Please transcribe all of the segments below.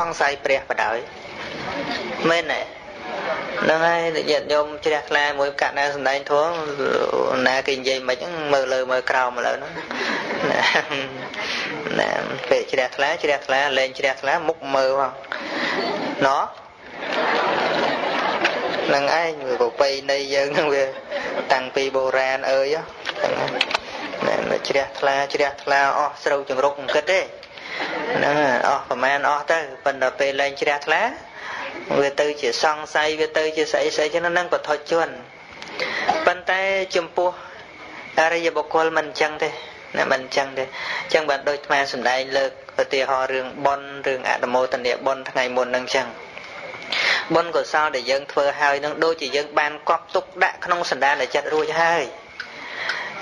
សង្ស័យព្រះបដ ாய் មែនទេហ្នឹងហើយញាតិញោមជ្រះថ្លាមួយកណាសំដែងធម៌ណាគេនិយាយមិនហ្នឹងមើលលើមើលក្រោមឥឡូវហ្នឹងណាពេលជ្រះថ្លាជ្រះថ្លាលែងជ្រះថ្លាមុខមើលផងណោះនឹងឯងប្រពៃណីយើងហ្នឹងវាតាំងពីបុរាណអើយហ្នឹងណាជ្រះថ្លាជ្រះថ្លាអស់ស្រូវចង្រុកមិនគិតទេ ហ្នឹងអស់ប្រមាណអស់ទៅប៉ុន្តែពេលលែងជ្រះថ្លាវាទៅជាសង្ស័យវាទៅជាស្អីស្អីចឹងហ្នឹងបថុជនប៉ុន្តែចំពោះអរិយបុគ្គលមិនអញ្ចឹងទេណាមិនអញ្ចឹងទេអញ្ចឹងបានដូចថ្មសំដែងលើកឧទាហរណ៍រឿងប៉ុនរឿងអនុមោទនីប៉ុនថ្ងៃមុនហ្នឹងអញ្ចឹងបុណ្យកុសលដែលយើងធ្វើហើយនឹងដូចជាយើងបានកប់ទុកដាក់ក្នុងសន្តានចិត្តរួចហើយ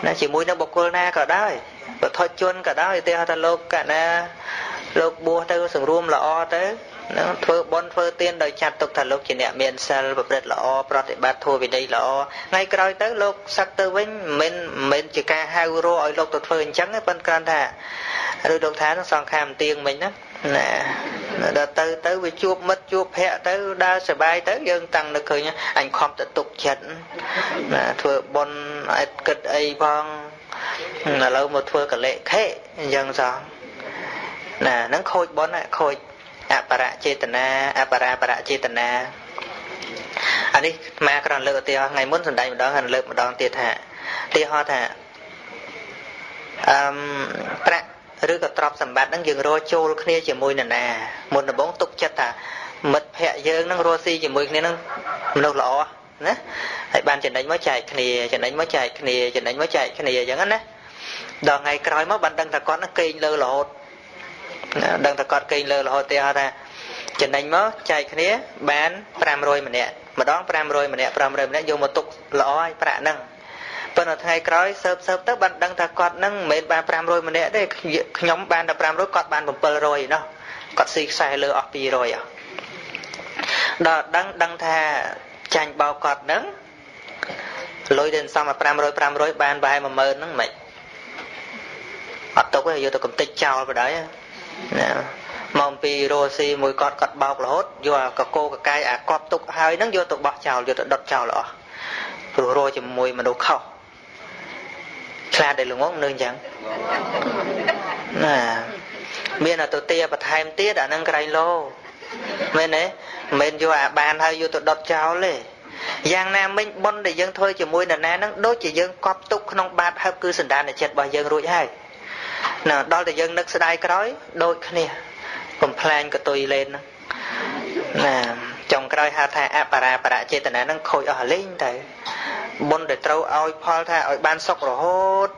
ណាជាមួយនឹងបុគ្គលណាក៏ដោយបថុជនក៏ដោយឧទាហរណ៍ថាលោកកណាលោកបួសទៅសង្រួមល្អទៅនឹងធ្វើបន់ធ្វើទានដោយចាត់ទុកថាលោកជាអ្នកមានសិលប្រព្រឹត្តល្អប្រតិបត្តិធម៌វិន័យល្អថ្ងៃក្រោយទៅលោកសឹកទៅវិញមិនមិនជាការហៅរកឲ្យលោកទៅធ្វើអញ្ចឹងទេប៉ុន្តែគ្រាន់ថាឬលោកថាសង្ខាមទៀងមិញណា ណែដល់ទៅទៅវាជួបមិត្តជួបភ័ក្រទៅដើរសបាយទៅយើងតាំងនៅឃើញអញខំទៅទុកចិត្តណាធ្វើប៉ុនអេតគិតអីផងឥឡូវមកធ្វើកលិខេអញ្ចឹងសោះណាហ្នឹងខូចប៉ុនខូចអបរៈចេតនាអបរាបរៈចេតនាអានេះអាគ្រាន់លើកឧទាហរណ៍ថ្ងៃមុនសំដែងម្ដងហើយលើកម្ដងទៀតថាឧទាហរណ៍ថាអឹមប្រាក់ ឬក៏ទ្រព្យសម្បត្តិហ្នឹងយើងរកចូលគ្នាជាមួយនរណាមុនដំបូងទុកចិត្តថាមិត្តភ័ក្ដិយើងហ្នឹងរស់ស៊ីជាមួយគ្នាហ្នឹងមនុស្សល្អណាហើយបានចំណេញមកចែកគ្នាចំណេញមកចែកគ្នាចំណេញមកចែកគ្នាអញ្ចឹងណាដល់ថ្ងៃក្រោយមកបានដឹងថាគាត់ហ្នឹងកេងលើរហូតដឹងតែគាត់កេងលើរហូតទេហៅថាចំណេញមកចែកគ្នាបាន500ម្នាក់ម្ដង500ម្នាក់500ម្នាក់យកមកទុកល្អហើយប្រាក់ហ្នឹង ប៉ុន្តែថ្ងៃក្រោយសើបសើបទៅបានដឹងថាគាត់ហ្នឹងមិនមែនបាន500ម្នាក់ទេខ្ញុំបានតែ500គាត់បាន700ណោះគាត់ស៊ីខ្សែលើអស់200ដល់ដឹងដឹងថាចាញ់បោកគាត់ហ្នឹងលុយដែលសំ500 500បានប្រហែល10000ហ្នឹងមិនអត់ទុកទេយកទៅកំតិចចោលបដ ாய் ណាមកអំពីរស់ស៊ីមួយគាត់គាត់បោករហូតយកកកោកកាយអាកប់ទុកហើយហ្នឹងយកទៅបោះចោលយកទៅដុតចោលអស់ព្រោះរស់ជាមួយមនុស្សខុស ខ្លាចតែល្ងងនៅអញ្ចឹងណាមានអតុទាបន្ថែមទៀតអានឹងក្រៃលោមែនទេមិនមែនយកអាបានហើយយកទៅដុតចោលទេយ៉ាងណាមិញប៉ុនដែលយើងធ្វើជាមួយនរណានឹងដូចជាយើងកប់ទុកក្នុងបាតហឹបគឺសន្តានចិត្តរបស់យើងរួចហើយណាដល់តែយើងនឹកស្ដាយក្រោយដូចគ្នាបំផ្លាញកតុយលេនហ្នឹងណាចុងក្រោយហៅថាអបរាបរចេតនាហ្នឹងខូចអស់លេងទៅ បុណ្យដែលត្រូវឲ្យផលថាឲ្យបានសុខរហូត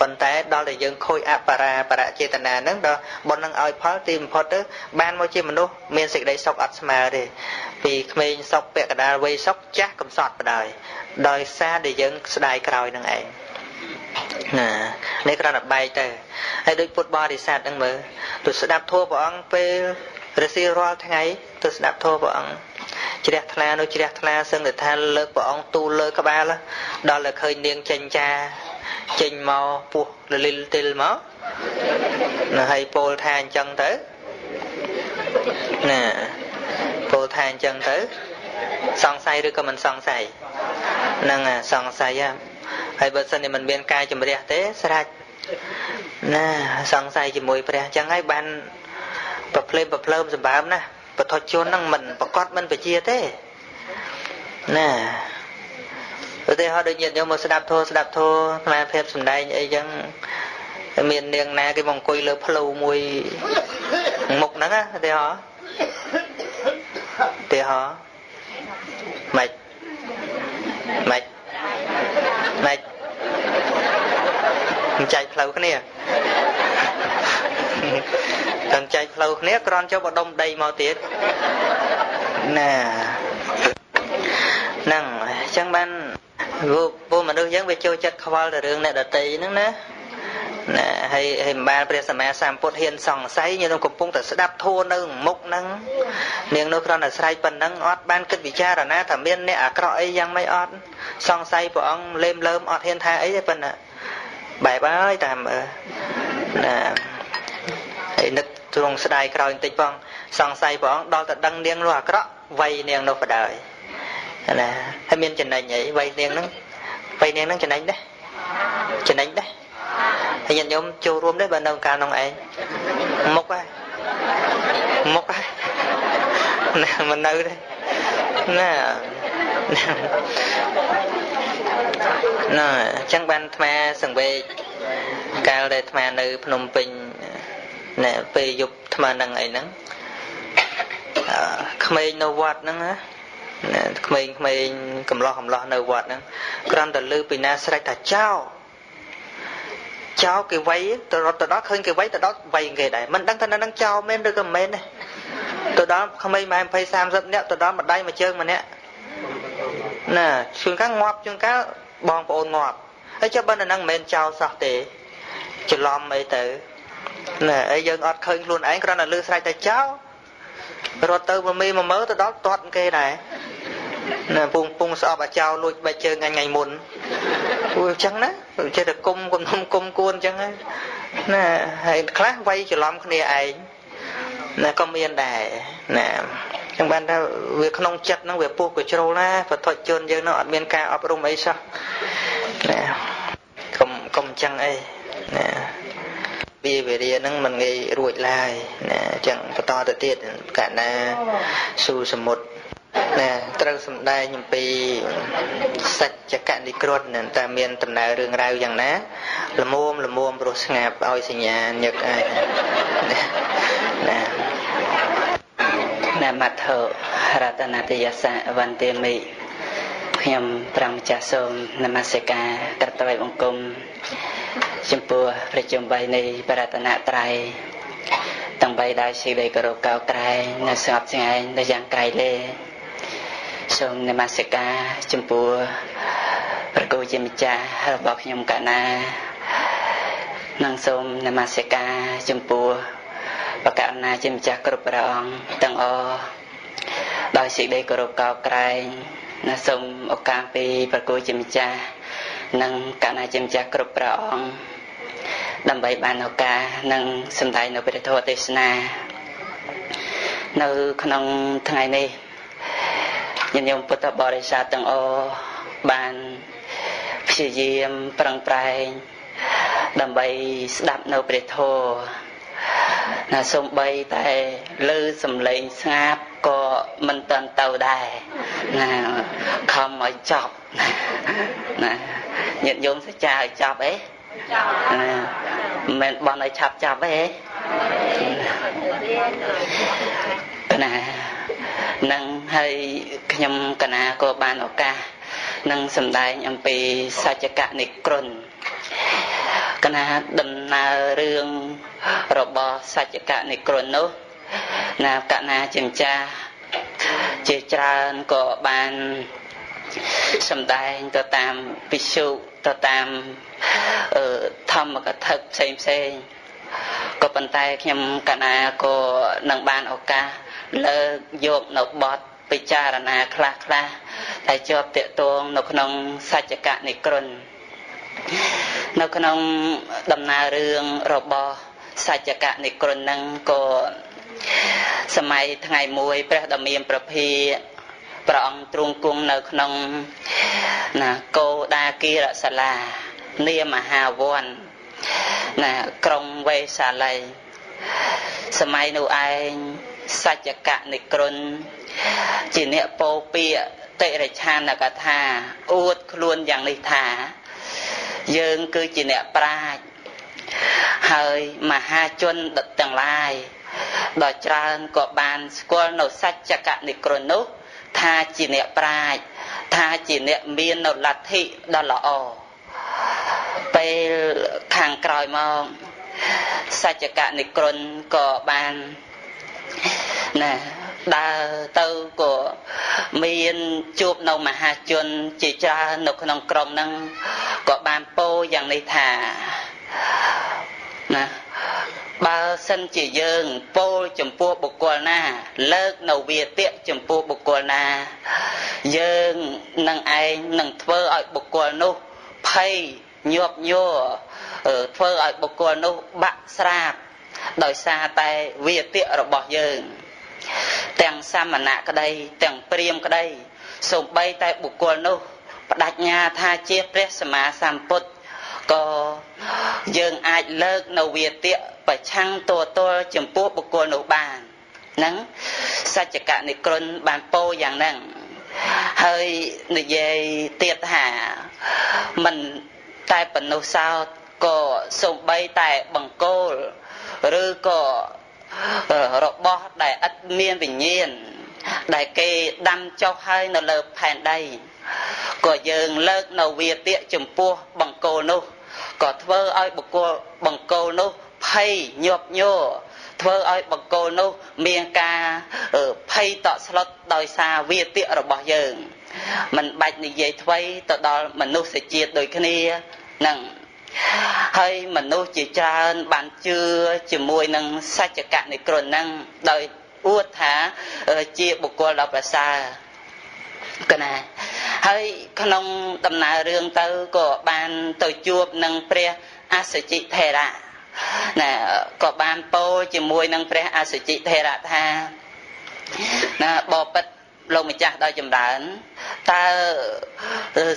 ប៉ុន្តែដល់តែយើងខូចអបរាបរចេតនាហ្នឹងដល់បុណ្យនឹងឲ្យផលទីបំផុតទៅបានមកជាមនុស្សមានសេចក្តីសុខអត់ស្មើទេពីក្មេងសុខពាក់កដាលវ័យសុខចាស់កំសត់បដ ாய் ដោយសារដែលយើងស្ដាយក្រោយនឹងឯងណានេះគ្រាន់តែបែកទៅហើយដូចពុទ្ធបរិស័ទហ្នឹងមើលទៅស្ដាប់ធម៌ព្រះអង្គពេលរសៀលរាល់ថ្ងៃទៅស្ដាប់ធម៌ព្រះអង្គ ជ្រះថ្លានោះជ្រះថ្លាសឹងតែថាលើកព្រះអង្គទូលលើក្បាលដល់តែឃើញនាងចេញចាចេញមកពោះលលិលទិលមកណាហើយពោលថាអញ្ចឹងទៅណាពោលថាអញ្ចឹងទៅសង្ស័យឬក៏មិនសង្ស័យហ្នឹងសង្ស័យហើយបើសិនជាមិនមានការជំរះទេស្រេចណាសង្ស័យជាមួយព្រះអញ្ចឹងហើយបានប្រភ្លេមប្រភ្លើមសម្បើមណា បទជនហ្នឹងមិនប្រកាសមិនបជាទេណាឧទាហរណ៍ដូចញាតិញោមមកស្ដាប់ធម៌ស្ដាប់ធម៌ស្មារភាពសំដែងអីចឹងមាននាងណាគេមកអង្គុយលើផ្លូវមួយមុខហ្នឹងណាឧទាហរណ៍ឧទាហរណ៍ម៉េចម៉េចម៉េចចែកផ្លូវគ្នា កាន់ចែកផ្លូវគ្នាក្រន់ចុះបដុំដីមកទៀតណាហ្នឹងអញ្ចឹងបានពួកមនុស្សយើងវាចូលចិត្តខ្វល់ទៅរឿងអ្នកដតីហ្នឹងណាណាហើយហើយម្បាលព្រះសម្មាសម្ពុទ្ធហ៊ានសង្ស័យញាតិកំពុងតែស្ដាប់ធัวនៅមុខហ្នឹងនាងនោះគ្រាន់តែស្រែកប៉ុណ្ណឹងអត់បានគិតពិចារណាថាមានអ្នកអាក្រក់អីយ៉ាងម៉េចអត់សង្ស័យព្រះអង្គលេមលើមអត់ហ៊ានថាអីទេប៉ុន្តែបែបហើយតាមណាហើយនឹក ទ្រង់ស្ដាយក្រោយបន្តិចផងសង្ស័យព្រះអង្គដល់តែដឹងនាងនោះអាក្រក់វ័យនាងនោះបដ ாய் ណាហើយមានចំណេញអីវ័យនាងហ្នឹងវ័យនាងហ្នឹងចំណេញដែរចំណេញដែរហើយញាតិញោមចូលរួមដែរបើនៅកាលនោះឯងមុខហើយមុខហើយណាមិននៅទេណាណាអញ្ចឹងបានអាត្មាសង្វេគកាលដែលអាត្មានៅ ភ្នំពេញ ណែពេលយប់អាត្មានឹងអីហ្នឹងក្មេងនៅវត្តហ្នឹងណាក្មេងក្មេងកំឡោះកំឡោះនៅវត្តហ្នឹងគ្រាន់តែលើពីណាស្រែកថាចោចោគេវាយទៅរត់ទៅដល់ឃើញគេវាយទៅដល់វាយគេដែរមិនដឹងថានៅនឹងចោមែនឬក៏មិនមែនទេទៅដល់ក្មេងម៉ែ20 30នាក់ទៅដល់ម្ដាយមួយជើងម្នាក់ណាជួនកាលងាប់ជួនកាលបងប្អូនងាប់ហើយចុះបើនៅនឹងមិនមែនចោលសោះទេច្រឡំអីទៅ ណាអីយើងអត់ឃើញខ្លួនឯងគ្រាន់តែលឺស្រែកតែចោលរត់ទៅមួយមីមួយមើទៅដល់ទាត់គេដែរណាពងពងស្អប់អាចោលួចបែកជើងថ្ងៃថ្ងៃមុនព្រោះអញ្ចឹងណាចេះតែគុំគុំគុំគុំគួនអញ្ចឹងណាហើយខ្លះវាយច្រឡំគ្នាឯងណាក៏មានដែរណាចឹងបានថាវាក្នុងចិត្តហ្នឹងវាពុះក៏ជ្រុលណាបទជនយើងនោះអត់មានការអប់រំអីសោះណាកុំកុំចឹងអីណា វាវេរាហ្នឹងមិនងាយរួចឡើយណាចឹងបន្តទៅទៀតកណាស៊ូសមុទ្រណាត្រូវសំដែងអំពីសច្ចកនិក្រណតែមានដំណើររឿងរ៉ាវយ៉ាងណាលមុំលមុំព្រោះស្ងាត់ឲ្យសញ្ញាញឹកអាចណានមត្ថរតនតយសៈវន្តិមិខ្ញុំប្រំចាស់សូមនមស្ការក្រតវបង្គំ ចំពោះព្រះជន្ម3នៃបរតនត្រ័យទាំងបីដោយសេចក្តីគោរពកោក្រែងនៅស្ងប់ស្ងាត់នៅយ៉ាងក្រៃលែសូមនមស្ការចំពោះព្រះគូជាម្ចាស់របស់ខ្ញុំកណានិងសូមនមស្ការចំពោះបកណ្ណាជាម្ចាស់គ្រប់ព្រះអង្គទាំងអស់ដោយសេចក្តីគោរពកោតក្រែងណាសូមឱកាសពីព្រះគូជាម្ចាស់ និងកណ្ណាជាម្ចាស់គ្រប់ព្រះអង្គដើម្បីបានឱកាសនិងសម្ដែងនៅព្រះធម៌ទេសនា នៅក្នុងថ្ងៃនេះញាតិញោមពុទ្ធបរិស័ទទាំងអស់បានព្យាយាមប្រឹងប្រែងដើម្បីស្ដាប់នៅព្រះធម៌ណាសំបីតែលើសំឡេងស្ងាបក៏មិនតាន់ទៅដែរណាខំឲ្យចប់ណា ញាតិញោមសច្ចាឲ្យចប់អីចប់ណាមិនមែនបន់ឲ្យឆាប់ចាប់ទេណានឹងហើយខ្ញុំកណាក៏បានឱកាសនឹងសម្ដែងអំពីសច្ចកនិក្រណកណាដំណើររឿងរបស់សច្ចកនិក្រណនោះណាកណាជាម្ចាស់ជាច្រើនក៏បានសម្ដែងទៅតាមពិសុទៅ តាមធម្មកថាផ្សេងផ្សេងក៏ប៉ុន្តែខ្ញុំកណាក៏នឹងបានឱកាសលើកយកនៅបទពិចារណាខ្លះខ្លះដែលជាប់តកតងនៅក្នុងសច្ចកនិក្រណនៅក្នុងដំណើររឿងរបស់សច្ចកនិក្រណនឹងក៏សម័យថ្ងៃមួយព្រះដ៏មានប្រភា ព្រះអង្គទ្រង់គង់នៅក្នុងណាកោដាគិរសាលានាមហាវ័នណាក្រុងវេសាល័យសម័យនោះឯងសច្ចកនិក្រណជាអ្នកពោពាកតិរិឆានកថាអួតខ្លួនយ៉ាងនេះថា យើងគឺជាអ្នកប្រាជ្ញហើយមហាជនដទាំងឡាយដ៏ច្រើនក៏បានស្គាល់នៅសច្ចកនិក្រនោះ ថាជាអ្នកប្រាជ្ញថាជាអ្នកមាននៅលទ្ធិដ៏ល្អពេលខាងក្រោយមកសច្ចកនិក្រក៏បានណាដើរទៅក៏មានជួបនៅមហាជនជាច្រើននៅក្នុងក្រុមហ្នឹងក៏បានពោយ៉ាងនេះថាណា បើសិនជាយើងពោលចំពោះបុគ្គលណា លើកនៅវាទៈចំពោះបុគ្គលណា យើងនឹងឯងនឹងធ្វើឲ្យបុគ្គលនោះភ័យញាប់ញ័រធ្វើឲ្យបុគ្គលនោះបាក់ស្រាបដោយសារតែវាទៈរបស់យើង ទាំងសាមណៈក្តីទាំងព្រាមក្តីសូម្បីតែបុគ្គលនោះបដញ្ញាថាជាព្រះសម្មាសម្ពុទ្ធ ក៏យើងអាចលើកនៅវាទៈប្រឆាំងតទល់ចំពោះបុគ្គលនោះបានហ្នឹងសច្ចកនិក្រណបានពោយ៉ាងហ្នឹងហើយនិយាយទៀតថាមិនតែប៉ុណ្ណោះសោតក៏សំបីតែបង្គោលឬក៏របស់ដែលឥតមានវិញ្ញាណដែលគេដាំចុះហើយនៅលើផែនដីក៏យើងលើកនៅវាទៈចំពោះបង្គោលនោះ ក៏ធ្វើឲ្យបុគ្គលបង្គោលនោះភ័យញាប់ញ័រធ្វើឲ្យបង្គោលនោះមានការភ័យតក់ស្លុតដោយសារវាទៈរបស់យើងមិនបាច់និយាយថ្វីទៅដល់មនុស្សជាតិដូចគ្នានឹងហើយមនុស្សជាច្រើនបានជឿជាមួយនឹងសច្ចកនិក្រនឹងដោយអួតថាជាបុគ្គលដ៏ប្រសើរ កណាហើយក្នុងដំណើររឿងទៅក៏បានទៅជួបនឹងព្រះអសជិថេរៈណាក៏បានពោលជាមួយនឹងព្រះអសជិថេរៈថាណាបបិទ្ធលោកម្ចាស់ដោយចម្រើនតើ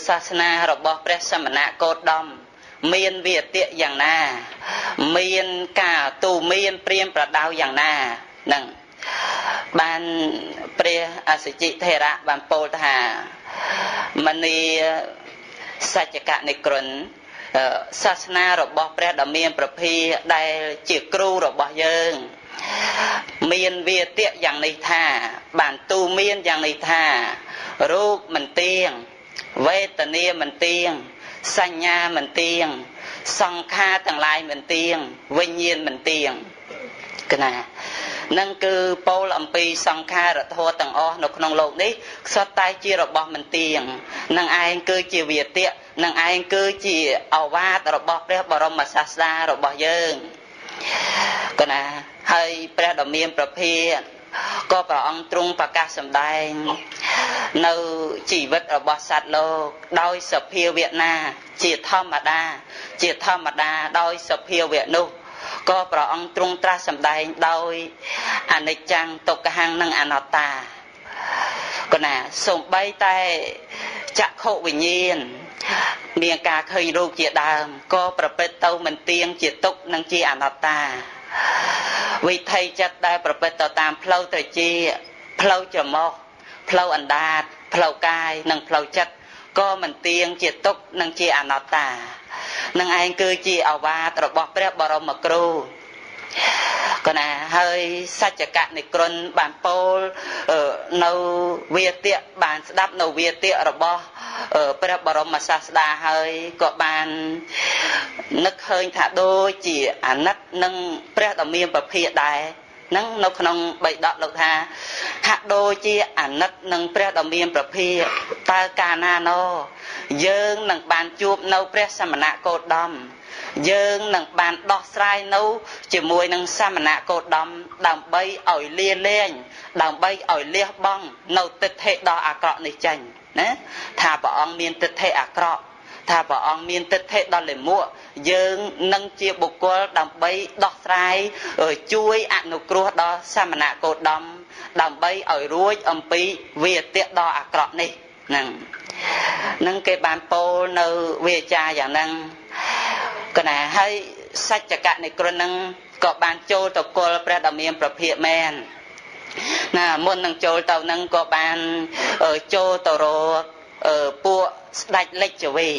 សាសនារបស់ព្រះសមណគោតមមានវាទៈយ៉ាងណា មានការទូមានព្រាមប្រដៅយ៉ាងណានឹង បានព្រះអសជិថេរៈបានពោលថាមនីសច្ចកនិក្រណសាសនារបស់ព្រះដ៏មានប្រភេទដែលជាគ្រូរបស់យើង មានវាទៈយ៉ាងនេះថា បានទូមានយ៉ាងនេះថារូបមិនទៀងវេទនាមិនទៀងសញ្ញាមិនទៀងសង្ខារទាំងឡាយមិនទៀងវិញ្ញាណមិនទៀង កណានឹងគឺពោលអំពីសង្ខារធម៌ទាំងអស់នៅក្នុងโลกនេះសុទ្ធតែជារបស់មិនទៀងនឹងឯងគឺជាវាទៈនឹងឯងគឺជាអវាទរបស់ព្រះបរមសាស្តារបស់យើងកណាហើយព្រះដ៏មានប្រភាក៏ព្រះអង្គទ្រង់ប្រកាសសម្ដែងនៅជីវិតរបស់សត្វលោកដោយសភាវៈណា ជាធម្មតា ជាធម្មតាដោយសភាវៈនោះ ក៏ព្រះអង្គទ្រង់ត្រាស់សម្ដែងដោយអនិច្ចំទុក្ខំនិងអនត្តាគណាសំបីតែចក្ខុវិញ្ញាណមានការឃើញរូបជាដើមក៏ប្រព្រឹត្តទៅមិនទៀងជាទុក្ខនិងជាអនត្តាវិថីចិត្តដែលប្រព្រឹត្តទៅតាមផ្លូវត្រជាផ្លូវច្រមុះផ្លូវអណ្ដាតផ្លូវកាយនិងផ្លូវចិត្តក៏មិនទៀងជាទុក្ខនិងជាអនត្តា នឹងឯងគឺជាអវាទរបស់ព្រះបរមគ្រូកណាហើយសច្ចកនិក្រណបានពោលនៅវាទៈបានស្ដាប់នៅវាទៈរបស់ព្រះបរមសាស្តាហើយក៏បាននឹកឃើញថាដូចជាអាណិតនឹងព្រះដ៏មានពភាដែរ នឹងនៅក្នុងបៃដកលោកថាហាក់ដូចជាអាណិតនឹងព្រះដ៏មានប្រភាតើកាលណាណោយើងនឹងបានជួបនៅព្រះសមណគោតមយើងនឹងបានដោះស្រាយនៅជាមួយនឹងសមណគោតមដើម្បីឲ្យលាលែងដើម្បីឲ្យលះបង់នៅទិដ្ឋិដ៏អាក្រក់នេះចេញណាថាព្រះអង្គមានទិដ្ឋិអាក្រក់ ថាព្រះអង្គមានទិដ្ឋិដ៏លិមួកយើងនឹងជាបុគ្គលដើម្បីដោះស្រាយជួយអនុគ្រោះដល់សមណគោតមដើម្បីឲ្យរួចអំពីវាទៈដ៏អាក្រក់នេះហ្នឹងនឹងគេបានពោលនៅវាចាយ៉ាងហ្នឹងកណាហើយសច្ចកនិក្រនឹងក៏បានចូលទៅគល់ព្រះដ៏មានប្រភិមែនណាមុននឹងចូលទៅនឹងក៏បានចូលទៅរកពួក ស្ដេចលិច្ចវី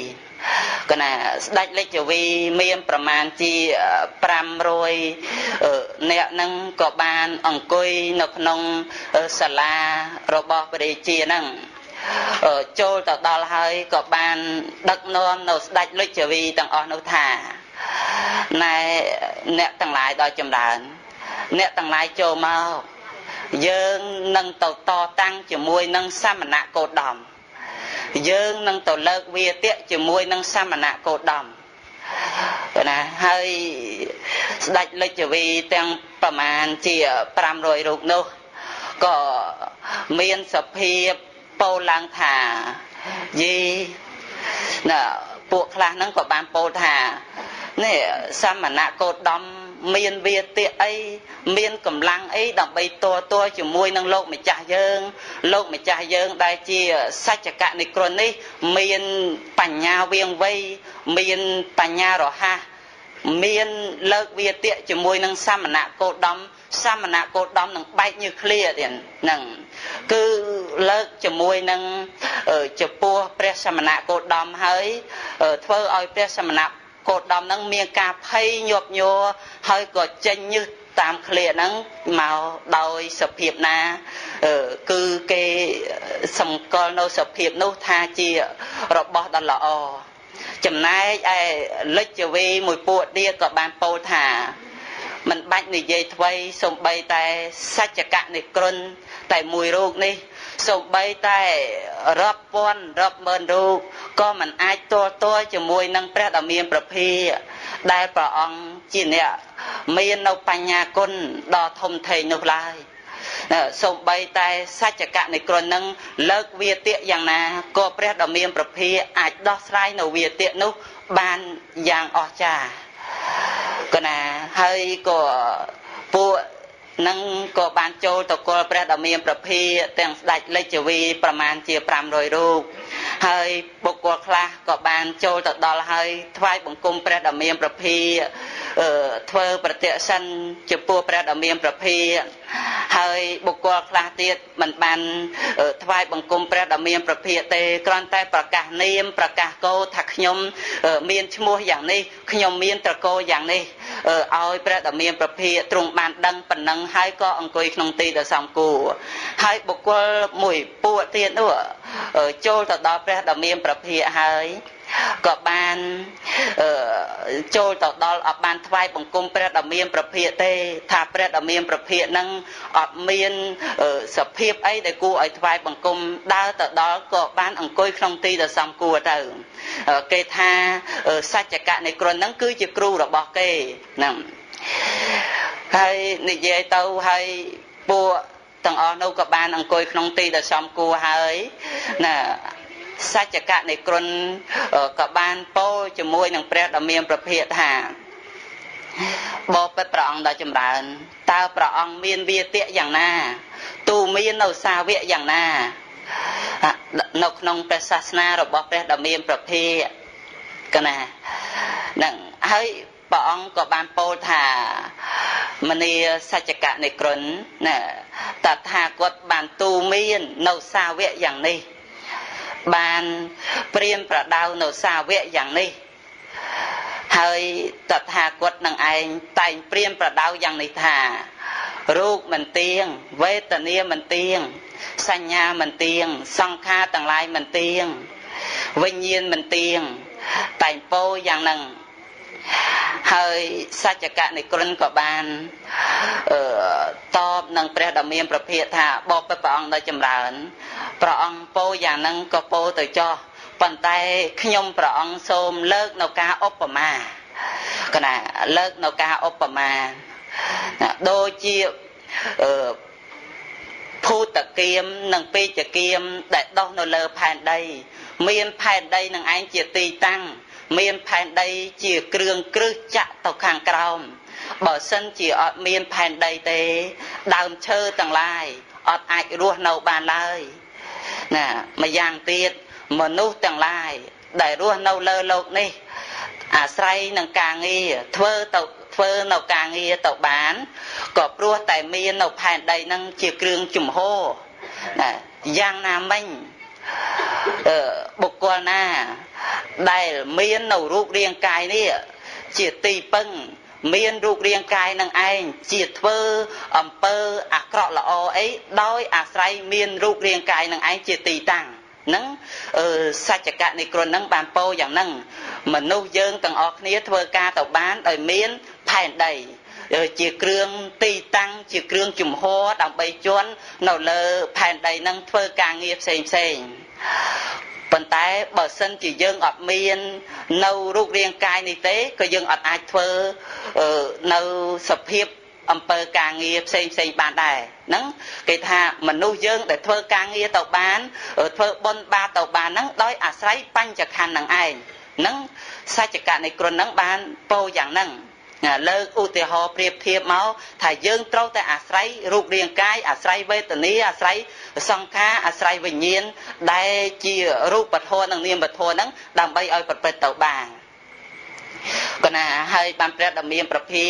កណាស្ដេចលិច្ចវីមានប្រមាណជា500អ្នកនឹងក៏បានអង្គុយនៅក្នុងសាលារបស់ព្រះរាជាហ្នឹងចូលទៅដល់ហើយក៏បានដឹកនាំនៅស្ដេចលិច្ចវីទាំងអស់នោះថាណែអ្នកទាំងឡាយដល់ចម្រើន អ្នកទាំងឡាយចូលមកយើងនឹងទៅតតាំងជាមួយនឹងសមណៈគោតម យើងនឹងទៅលើកវាទៈជាមួយនឹងសមណៈគោតមណាហើយស្ដេចលិច្ចវីទាំងប្រមាណជា500រូបនោះក៏មានសភាពពោលឡើងថាយីណាពួកខ្លះហ្នឹងក៏បានពោលថានេះសមណៈគោត មមានវាទៈអីមានកម្លាំងអីដើម្បីតតជាមួយនឹងលោកម្ចាស់យើង លោកម្ចាស់យើងដែលជាសច្ចកនិក្រនេះ មានបញ្ញាវៀងវៃមានបញ្ញារហ័សមានលើកវាទៈជាមួយនឹងសមណៈគោដំសមណៈគោដំនឹងបែកញើសឃ្លាទៀតហ្នឹងគឺលើកជាមួយនឹងចំពោះព្រះសមណៈគោដំហើយធ្វើឲ្យព្រះសមណៈ គោដំហ្នឹងមានការភ័យញាប់ញ័រហើយក៏ចេញញើសតាមឃ្លាហ្នឹងមកដោយសភាពណាគឺគេសម្គាល់នៅសភាពនោះថាជារបស់ដ៏ល្អចំណែកឯលិច្ចវេមួយពួកទៀតក៏បានពោលថា មិនបាច់និយាយថ្វីសំបីតែសច្ចកនិក្រុនតែមួយរូបនេះសំបីតែរាប់ពាន់រាប់ម៉ឺនរូបក៏មិនអាចទល់ទល់ជាមួយនឹងព្រះដ៏មានប្រភាដែលព្រះអង្គជាអ្នកមាននៅបញ្ញាគុណដ៏ធំធេងនោះឡើយសំបីតែសច្ចកនិក្រនឹងលើកវាទៈយ៉ាងណាក៏ព្រះដ៏មានប្រភាអាចដោះស្រាយនៅវាទៈនោះបានយ៉ាងអស្ចារ្យ កណាហើយក៏ពួក នឹងក៏បានចូលទៅគល់ព្រះដ៏មានប្រភាទាំងស្ដេចលេចវីប្រមាណជា500រូបហើយបុគ្គលខ្លះក៏បានចូលទៅដល់ហើយថ្វាយបង្គំព្រះដ៏មានប្រភាធ្វើប្រតិសិនចំពោះព្រះដ៏មានប្រភាហើយបុគ្គលខ្លះទៀតមិនបានថ្វាយបង្គំព្រះដ៏មានប្រភាទេគ្រាន់តែប្រកាសនាមប្រកាសគោថាខ្ញុំមានឈ្មោះយ៉ាងនេះខ្ញុំមានត្រកូលយ៉ាងនេះឲ្យព្រះដ៏មានប្រភាទ្រង់បានដឹងប៉ុណ្ណឹងហើយក៏អង្គុយក្នុងទីដ៏សំគួរហើយបុគ្គលមួយពួកទៀតនោះចូលទៅដល់ព្រះដ៏មានប្រភាហើយក៏បានចូលទៅដល់អត់បានថ្វាយបង្គំព្រះដ៏មានប្រភាកទេ ថាព្រះដ៏មានប្រភាកហ្នឹងអត់មានសភាពអីដែលគួរឲ្យថ្វាយបង្គំដើរទៅដល់ក៏បានអង្គុយក្នុងទីដ៏សំគួរទៅគេថាសច្ចកៈនៃគ្រុនហ្នឹងគឺជាគ្រូរបស់គេហ្នឹង ហើយនិយាយទៅហើយពួកទាំងអស់នោះក៏បានអង្គុយក្នុងទីដ៏សំគួរហើយណាសច្ចកៈនៃគ្រុនក៏បានពោលជាមួយនឹងព្រះដ៏មានប្រភាកថាបបិទ្ធព្រះអង្គដ៏ចម្រើនតើព្រះអង្គមានវាទៈយ៉ាងណា ទូមាននៅសាវកយ៉ាងណានៅក្នុងព្រះសាសនារបស់ព្រះដ៏មានប្រភាកកណានឹងហើយ ព្រះអង្គក៏បានពោលថាមនីសច្ចកៈនៃគ្រុនណាតថាគតបានទូមាននៅសាវកយ៉ាងនេះ បានព្រៀនប្រដៅនៅសាវកយ៉ាងនេះហើយតថាគតនឹងឯងតែងព្រៀនប្រដៅយ៉ាងនេះថារូបមិនទៀងវេទនាមិនទៀងសញ្ញាមិនទៀងសង្ខារទាំងឡាយមិនទៀងវិញ្ញាណមិនទៀងតែងពោយ៉ាងហ្នឹង ហើយសច្ចកនិក្រនក៏បានអឺតបនឹងព្រះដ៏មានប្រភាកថាបបព្រះអង្គដ៏ចម្រើនព្រះអង្គពោយ៉ាងហ្នឹងក៏ពោទៅចោះប៉ុន្តែខ្ញុំព្រះអង្គសូមលើកនៅការឧបមាកណាលើកនៅការឧបមាដូចជាអឺភូតគៀមនិងពេជ្ជគៀមដែលដោះនៅលើផែនដី មានផែនដីនឹងឯងជាទីតាំង មានផែនដីជាគ្រឿងគ្រឹះចាក់ទៅខាងក្រោមបើសិនជាអត់មានផែនដីទេ ដើមឈើទាំងឡាយអត់អាចរស់នៅបានឡើយណាម្យ៉ាងទៀតមនុស្សទាំងឡាយដែលរស់នៅលើលោកនេះ អាស្រ័យនឹងការងារធ្វើទៅធ្វើនៅការងារទៅបានក៏ព្រោះតែមាននៅផែនដីនឹងជាគ្រឿងជំហរណាយ៉ាងណាមិញ បុគ្គលណា ដែលមាននៅរូបរាងកាយនេះជាទីពឹងមានរូបរាងកាយនឹងឯងជាធ្វើអំពើអាក្រក់ល្អអីដោយអាស្រ័យមានរូបរាងកាយនឹងឯងជាទីតាំងនឹងសច្ចកៈនៃគ្រុននឹងបានពោយ៉ាងហ្នឹងមនុស្សយើងទាំងអស់គ្នាធ្វើការទៅបានដោយមានផែនដី ជាគ្រឿងទីតាំងជាគ្រឿងជំហរដើម្បីជន់នៅលើផែនដីនឹងធ្វើការងារផ្សេងផ្សេងប៉ុន្តែបើសិនជាយើងអត់មាននៅរូបរាងកាយនេះទេក៏យើងអត់អាចធ្វើនៅសភាពអំពើការងារផ្សេងផ្សេងបានដែរហ្នឹងគេថាមនុស្សយើងដែលធ្វើការងារទៅបានធ្វើបុណ្យបាបទៅបានហ្នឹងដោយអាស្រ័យបញ្ចខណ្ឌនឹងឯងហ្នឹងសច្ចកៈនៃគ្រុនហ្នឹងបានពោយ៉ាងហ្នឹងណា លើកឧទាហរណ៍ប្រៀបធៀបមកថាយើងត្រូវតែអាស្រ័យរូបរាងកាយអាស្រ័យវេទនាអាស្រ័យសង្ខារអាស្រ័យវិញ្ញាណដែលជារូបធម៌និងនាមធម៌ហ្នឹងដើម្បីឲ្យប្រព្រឹត្តទៅបានកណាហើយបានព្រះដ៏មានប្រភា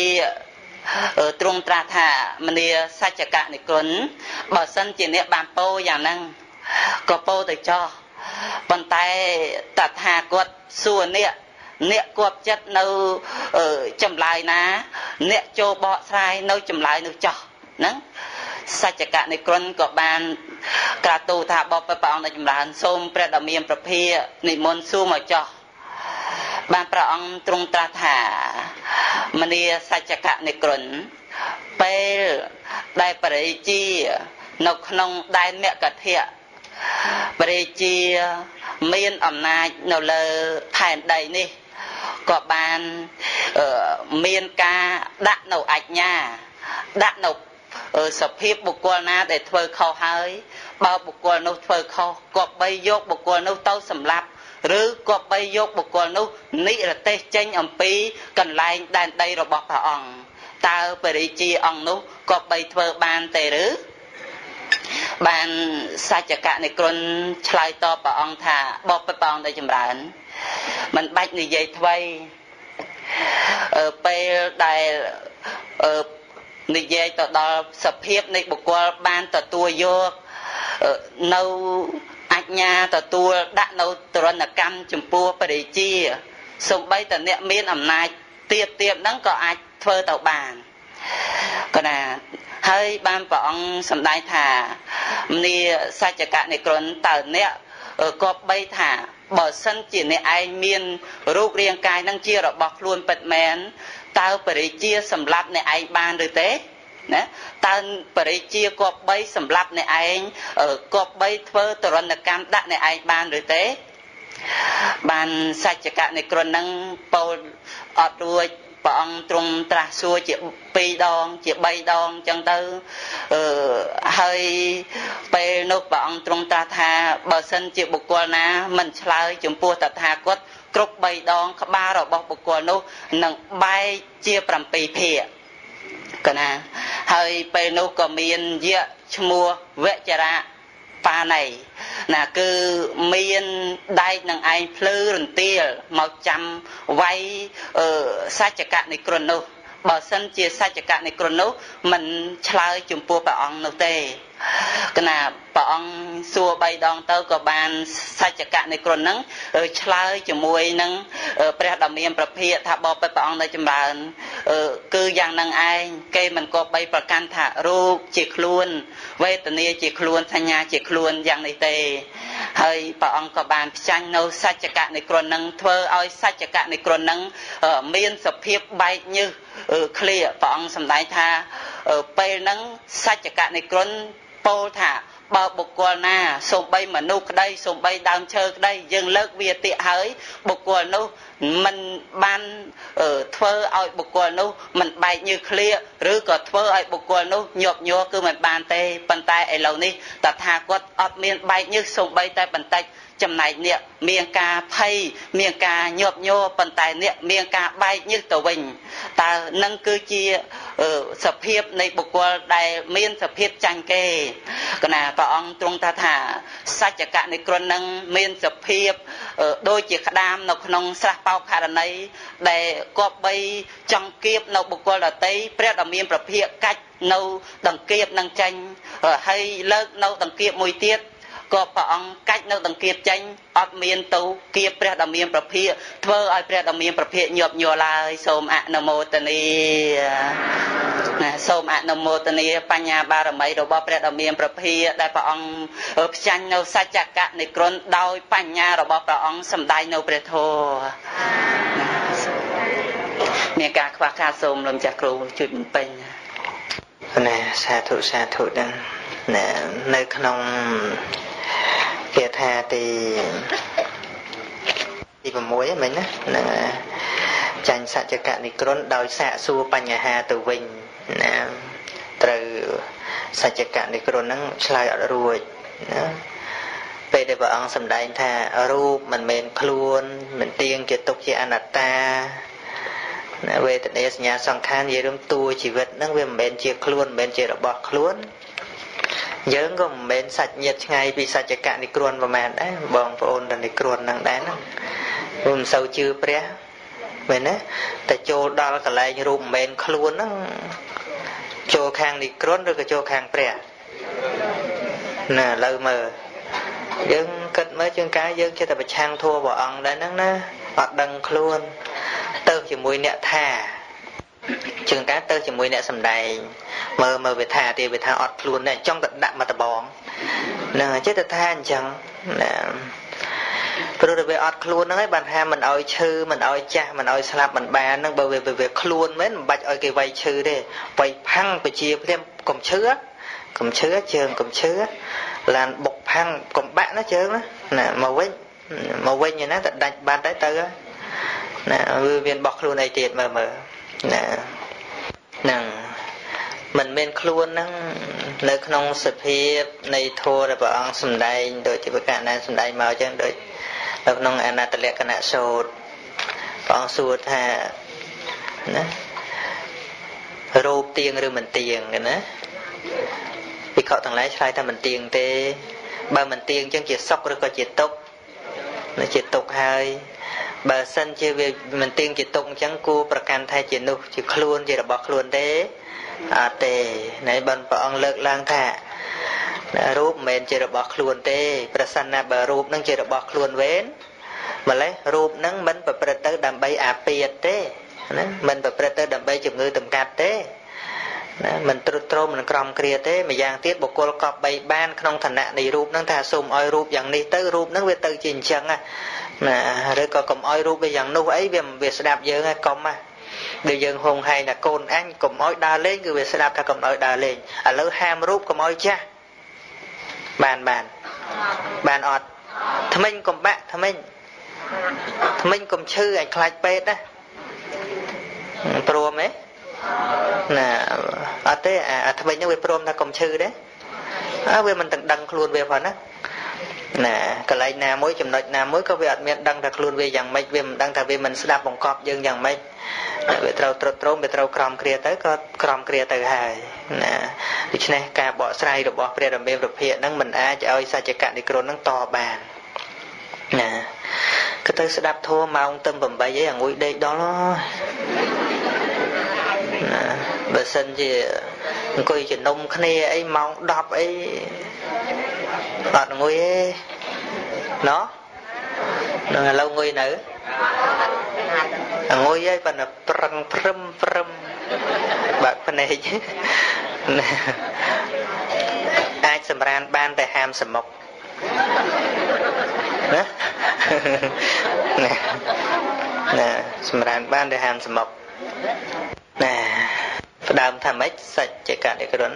ទ្រង់ត្រាស់ថាមនីសច្ចកនិគុណបើសិនជាអ្នកបានពោយ៉ាងហ្នឹងក៏ពោទៅចោះប៉ុន្តែតថាគតសួរអ្នក អ្នកគប់ចិត្តនៅចម្លើយណា អ្នកចូលបកស្រាយនៅចម្លើយនោះចោះហ្នឹងសច្ចកនិក្រនក៏បានក្រាទូថាបបព្រះអង្គនៅចម្រើនសូមព្រះដ៏មានប្រភានិមន្តសួរមកចោះបានព្រះអង្គទ្រង់ត្រាស់ថាមនីសច្ចកនិក្រនពេលដែលបរិជានៅក្នុងដែនមគ្គធៈបរិជាមានអំណាចនៅលើផែនដីនេះ ក៏បានមានការដាក់នៅអញ្ញា ដាក់នៅសភាពបុគ្គលណាដែលធ្វើខុសហើយបើបុគ្គលនោះធ្វើខុសក៏បីយកបុគ្គលនោះទៅសម្លាប់ឬក៏បីយកបុគ្គលនោះនិរទេសចេញអំពីកន្លែងដែនដីរបស់ព្រះអង្គតើបរិជាអង្គនោះក៏បីធ្វើបានទេឬបានសច្ចកៈនៃគុណឆ្លើយតបព្រះអង្គថាបបព្រះអង្គដែលចម្រើន មិនបាច់និយាយថ្វីពេលដែលនិយាយទៅដល់សភាពនៃបុគ្គលបានទទួលយកនៅអញ្ញាទទួលដាក់នៅទរណកម្មចំពោះបរិជាសំបីតអ្នកមានអំណាចទៀតទៀតហ្នឹងក៏អាចធ្វើទៅបានក៏ណាហើយបានព្រះអង្គសម្ដែងថាមនីសច្ចកៈនិក្រនតើអ្នកក៏បីថា បើសិនជាអ្នកឯងមានរូបរាងកាយនឹងជារបស់ខ្លួនពិតមែនតើបរិជាសម្លាប់អ្នកឯងបានឬទេណាតើបរិជាគប្បីសម្លាប់អ្នកឯងគប្បីធ្វើទរណកម្មដាក់អ្នកឯងបានឬទេបានសច្ចកៈនៃក្រុននឹងពោលអត់រួច ព្រះអង្គទ្រង់ត្រាស់សួរជា2ដង ជា3ដងអញ្ចឹងទៅអឺហើយពេលនោះព្រះអង្គទ្រង់ត្រាស់ថាបើសិនជាបុគ្គលណា មិនឆ្លើយចំពោះតថាគតគ្រប់3ដង ក្បាលរបស់បុគ្គលនោះនឹងបែកជា7ភាគកណាហើយពេលនោះក៏មានយៈឈ្មោះវចរៈ បាណៃណាគឺមានដែកនឹងឯងភ្លឺរន្ទាលមកចាំវាយសច្ចកៈនៃគ្រុននោះបើសិនជាសច្ចកៈនៃគ្រុននោះមិនឆ្លើយចំពោះព្រះអង្គនោះទេគណៈ ព្រះអង្គសួរ3ដងទៅក៏បានសច្ចកៈនៃគ្រុនហ្នឹងឆ្លើយជាមួយនឹងព្រះដ៏មានប្រភិយថាបបព្រះអង្គនៅចម្រើនគឺយ៉ាងនឹងឯងគេមិនក៏បីប្រកាន់ថារូបជាខ្លួនវេទនាជាខ្លួនសញ្ញាជាខ្លួនយ៉ាងនេះទេហើយព្រះអង្គក៏បានផ្ចាញ់នៅសច្ចកៈនៃគ្រុនហ្នឹងធ្វើឲ្យសច្ចកៈនៃគ្រុនហ្នឹងមានសភាពបែកញើសឃ្លាព្រះអង្គសម្ដែងថាពេលហ្នឹងសច្ចកៈនៃគ្រុនពោលថា បើបុគ្គលណាសំបីមនុស្សក្តីសំបីដើមឈើក្តីយើងលើកវាតិហើយបុគ្គលនោះមិនបានធ្វើឲ្យបុគ្គលនោះមិនបែកញើសឃ្លាឬក៏ធ្វើឲ្យបុគ្គលនោះញាប់ញ័រគឺមិនបានទេប៉ុន្តែឥឡូវនេះតថាគតអត់មានបែកញើសសំបីតែបន្តិច ចំណែកអ្នកមានការភ័យមានការញាប់ញ័រប៉ុន្តែអ្នកមានការបែកញើសទៅវិញតើនឹងគឺជាសភាពនៃបុគ្គលដែលមានសភាពចាញ់គេកណាព្រះអង្គទ្រង់ថាថាសច្ចកៈនៃគ្រុននឹងមានសភាពដូចជាក្តាមនៅក្នុងស្រះបោកករណីដែលគប្បីចង់គៀបនៅបុគ្គលដតីព្រះដ៏មានប្រភិយកាច់នៅដង្កៀបនឹងចាញ់ហើយលើកនៅដង្កៀបមួយទៀត ក៏ព្រះអង្គកាច់នៅដង្កៀបចេញអត់មានទៅគៀបព្រះដ៏មានប្រភិយធ្វើឲ្យព្រះដ៏មានប្រភិយញាប់ញ័រឡើយសូមអនុមោទនាណាសូមអនុមោទនាបញ្ញាបារមីរបស់ព្រះដ៏មានប្រភិយដែលព្រះអង្គផ្ចាញ់នៅសច្ចកៈនៃគ្រុនដោយបញ្ញារបស់ព្រះអង្គសម្ដែងនៅព្រះធម៌មានការខ្វះខាតសូមលំចាស់គ្រូជួយបំពេញណាសាធុសាធុដល់ណានៅក្នុង គាថាទីទី6ហ្នឹងមិញណាហ្នឹងចាញ់សច្ចកនិក្រនដោយសាកសួរបញ្ហាទៅវិញណាត្រូវសច្ចកនិក្រនហ្នឹងឆ្លើយអត់រួចណាពេលដែលព្រះអង្គសម្ដែងថារូបមិនមែនខ្លួន មិនទៀងជាទុកជាអនត្តាណាវេទនាសញ្ញាសង្ខារនិយាយរឿងតួជីវិតហ្នឹងវាមិនមែនជាខ្លួនមិនមែនជារបស់ខ្លួន យើងក៏មិនមែនសាច់ញាតិឆ្ងាយពីសច្ចកៈនិក្រន់ប្រហែលដែរបងប្អូនដល់និក្រន់ហ្នឹងដែរហ្នឹងព្រោះមិនសូវជឿព្រះមែនទេតែចូលដល់កន្លែងរូបមិនមែនខ្លួនហ្នឹងចូលខាងនិក្រន់ឬក៏ចូលខាងព្រះណាឥឡូវមើលយើងគិតមើលជាងកាយយើងចិត្តតែប្រឆាំងធัวព្រះអង្គដែរហ្នឹងណាអត់ដឹងខ្លួនទៅជាមួយអ្នកថា ជាងការទៅជាមួយអ្នកសំដែងមើលមើលវាថាទេវាថាអត់ខ្លួនដែរចង់ទៅដាក់មកដបងហ្នឹងចិត្តថាអញ្ចឹងណាព្រោះតែវាអត់ខ្លួនហ្នឹងឯងបានថាមិនអោយឈឺមិនអោយចាស់មិនអោយស្លាប់មិនបានហ្នឹងបើវាវាខ្លួនមែនមិនបាច់អោយគេវាយឈឺទេវាយផាំងបជាភ្លាមកុំឈឺកុំឈឺជើងកុំឈឺឡានបុកផាំងកុំបាក់ណាជើងណាណាមកវិញមកវិញណាទៅដាច់បាត់ទៅទៅណាវាមានបោះខ្លួនអីទៀតមើលមើលណាហ្នឹងមិនមែនខ្លួនហ្នឹងនៅក្នុងសភាពនៃធម៌ដែលព្រះអង្គសម្ដែងដូចជាប្រកាសណាសម្ដែងមកអញ្ចឹងដូចនៅក្នុងអនត្តលក្ខណៈសូត្រព្រះអង្គសួរថាណារូបទៀងឬមិនទៀងណាភិក្ខុទាំងឡាយឆ្លើយថាមិនទៀងទេបើមិនទៀងអញ្ចឹងជាសុខឬក៏ជាទុក្ខ ជាទុក្ខហើយបើសិនជាវាមិនទៀងជាទុកអញ្ចឹងគួរប្រកាន់ថាជានោះជាខ្លួនជារបស់ខ្លួនទេអត់ទេណែបានព្រះអង្គលើកឡើងថារូបមិនមែនជារបស់ខ្លួនទេប្រសិនណាបើរូបនឹងជារបស់ខ្លួនវេនម្លេះរូបនឹងមិនប្រព្រឹត្តទៅដើម្បីអាពាតទេណាមិនប្រព្រឹត្តទៅដើម្បីជំងឺតម្កាត់ទេ ណាមិនត្រុតត្រោមមិនក្រំគ្រាទេម្យ៉ាងទៀតបុគ្គលកប់បីបានក្នុងឋានៈនៃរូបនឹងថាសូមឲ្យរូបយ៉ាងនេះទៅរូបនឹងវាទៅជាអញ្ចឹងណាណាឬក៏កុំឲ្យរូបវាយ៉ាងនោះអីវាវាស្ដាប់យើងហើយកុំណាដូចយើងហងហែងថាកូនអញកុំឲ្យដើរលេងគឺវាស្ដាប់ថាកុំឲ្យដើរលេងឥឡូវហាមរូបកុំឲ្យចាស់បានបានបានអត់ថ្មិញកុំបាក់ថ្មិញថ្មិញកុំឈឺឲ្យខ្លាចពេទ្យណាព្រមទេ ណាអត់ទេអាថ្មិញហ្នឹងវាព្រមថាកុំឈឺទេអើវាមិនទាំងដឹងខ្លួនវាផងណាណាកន្លែងណាមួយចំណុចណាមួយក៏វាអត់មានដឹងថាខ្លួនវាយ៉ាងម៉េចវាមិនដឹងថាវាមិនស្ដាប់បង្កប់យើងយ៉ាងម៉េចវាត្រូវត្រុតត្រោមវាត្រូវក្រំគ្រាទៅក៏ក្រំគ្រាទៅហើយណាដូច្នេះការបកស្រាយរបស់ព្រះរមេប្រភិយហ្នឹងមិនអាចឲ្យសច្ចកនិក្រហ្នឹងតបានណាក៏ទៅស្ដាប់ធម៌ម៉ោងទៅ8អីអង្គុយដេកដល់ ណាបើសិនជាអង្គុយជំនុំគ្នាអីម៉ោង10អីអត់ងុយទេណោះនឹងឥឡូវងុយនៅងុយហើយប៉ុន្តែប្រឹងព្រឹមព្រឹមបាក់ភ្នែកអាចសម្រានបានតែហាមសមុកណាណាសម្រានបានតែហាមសមុក ណាផ្ដើមថាម៉េចសច្ចកនិក្រណ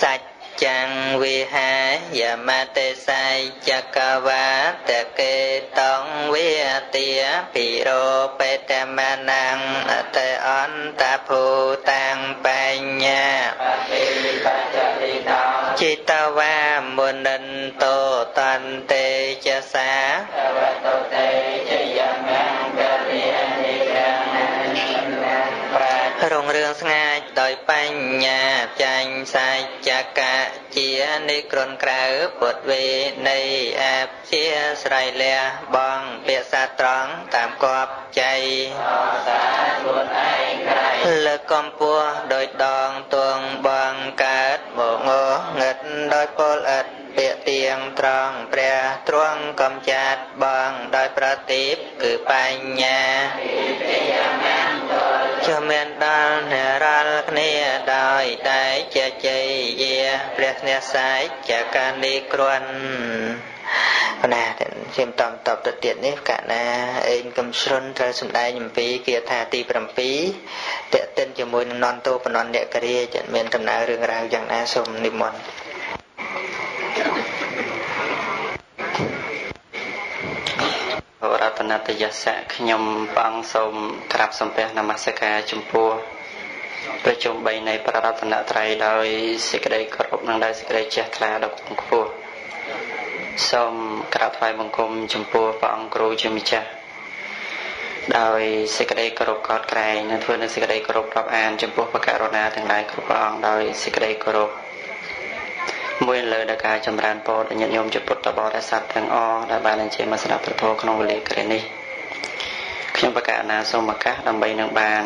សាច់ចាំងវិហាយមទេស័យចកវាតកេតងវិទាភិរោបេតមណាំងអតេអន្តភូតាំងបញ្ញាចិត្តវាមុនិនតោតន្ទេចសា ញ្ញាចាញ់សាច្ចកៈជានិក្រនក្រៅពុទ្ធវេនៃអព្យាស្រ័យលះបងពាក្យសាត្រង់តាមគបចៃលើកកំពស់ដោយដងទងបងកើតមកងងឹតដោយពលឥតពាក្យទៀងត្រង់ព្រះទ្រង់កំចាត់បងដោយប្រទីបគឺបញ្ញាជាមានដល់អ្នករាល់គ្នា ដោយតែជាជ័យយាព្រះស្នះសាយចកានីគ្រាន់ណាជាបន្តតបទៅទៀតនេះកណាអេងកំជ្រុនត្រូវសម្ដែងអំពីគាថាទី7តេតិនជាមួយនឹងនន្តោបណនអ្នកករាជមានដំណើររឿងរ៉ាវយ៉ាងណាសូមនិមន្តរតនតយសៈខ្ញុំព្រះអង្គសូមក្រាបសំពះនមស្ការចំពោះ ប្រជុំ3នៃប្ររតនត្រ័យដោយសេចក្តីគោរពនិងដោយសេចក្តីជ្រះថ្លាដ៏ខ្ពស់សូមក្រាបថ្វាយបង្គំចំពោះព្រះអង្គគ្រូជាម្ចាស់ដោយសេចក្តីគោរពកោតក្រែងនិងធ្វើនៅសេចក្តីគោរពរាប់អានចំពោះព្រះករុណាទាំងឡាយគ្រប់ព្រះអង្គដោយសេចក្តីគោរពមួយលើដល់ការចម្រើនពរដល់ញាតិញោមជាពុទ្ធបរិស័ទទាំងអស់ដែលបានអញ្ជើញមកស្ដាប់ព្រះធម៌ក្នុងវេលាគ្រានេះខ្ញុំបកករណាសូមឱកាសដើម្បីនឹងបាន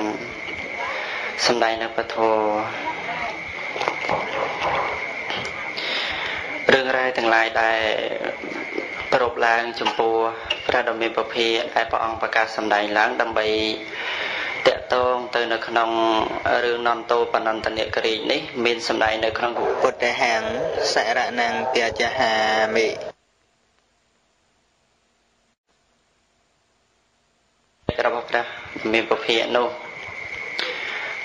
សម្ដែងនៅព្រះធម៌រឿងរ៉ាវទាំងឡាយដែលប្រពឡើងចំពោះព្រះដ៏មានពភាដែលព្រះអង្គប្រកាសសម្ដែងឡើងដើម្បីតកតងទៅនៅក្នុងរឿងនន្តោបនន្តនិករីនេះ មានសម្ដែងនៅក្នុងពុទ្ធហាងសរណង្គាចហាមិរបស់ព្រះមានពភានោះ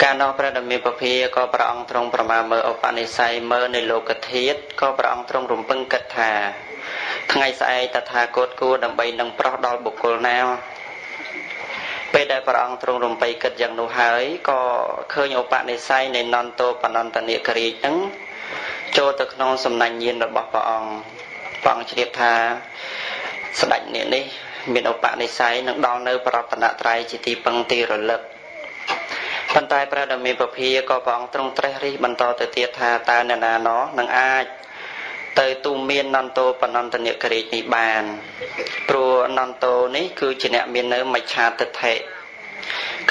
កាលនោះព្រះដ៏មានពភាក៏ព្រះអង្គទ្រង់ប្រមាមើលឧបនិស្ស័យមើលនៅលោកធាតុក៏ព្រះអង្គទ្រង់រំពឹងគិតថា ថ្ងៃស្អែកតថាគតគួរដើម្បីនឹងប្រោះដល់បុគ្គលណាពេលដែលព្រះអង្គទ្រង់រំបីគិតយ៉ាងនោះហើយក៏ឃើញឧបនិស្ស័យនៃនន្តោបនន្តនិករាជនឹងចូលទៅក្នុងសំណាញ់ញាណរបស់ព្រះអង្គព្រះអង្គជ្រាបថាស្ដេចនេះនេះមានឧបនិស្ស័យនឹងដល់នៅប្រតនត្រ័យជាទីពឹងទីរលឹក ប៉ុន្តែព្រះដ៏មានពភាក៏ព្រះអង្គទ្រង់ត្រេះរិះបន្តទៅទៀតថាតើអ្នកណាណោះនឹងអាចទៅទូមាននន្តោបនន្តនិករាជនេះបានព្រោះនន្តោនេះគឺជាអ្នកមាននៅមច្ឆាទិដ្ឋិ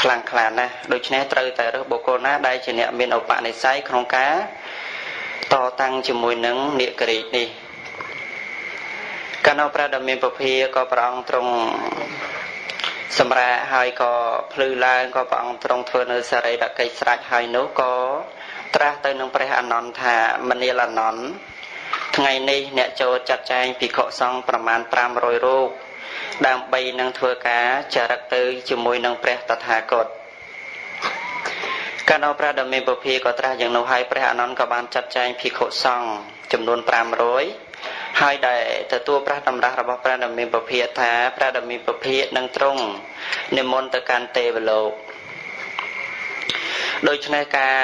ខ្លាំងខ្លាណាស់ដូច្នេះត្រូវតែរើសបុគ្គលណាដែលជាអ្នកមានឧបនិស្ស័យក្នុងការតតាំងជាមួយនឹងនិករាជនេះកាលនោះព្រះដ៏មានពភាក៏ព្រះអង្គទ្រង់ សម្រាប់ហើយក៏ភ្លឺឡើងក៏ព្រះអង្គទ្រង់ធ្វើនៅសរីរកិច្ចស្រេចហើយនោះក៏ត្រាស់ទៅនឹងព្រះអនន្តថាមនាលអនន្តថ្ងៃនេះអ្នកចូលចាត់ចែងភិក្ខុសង្ឃប្រមាណ500រូបដើម្បីនឹងធ្វើការចារឹកទៅជាមួយនឹងព្រះតថាគតកាលនោះព្រះដ៏មានពភាក៏ត្រាស់យ៉ាងនោះហើយព្រះអនន្តក៏បានចាត់ចែងភិក្ខុសង្ឃចំនួន500 ហើយដែលទទួលព្រះតម្រាស់របស់ព្រះដ៏មានពភាថាព្រះដ៏មានពភានឹងទ្រង់និមន្តទៅកាន់ទេវលោកដូច្នេះការ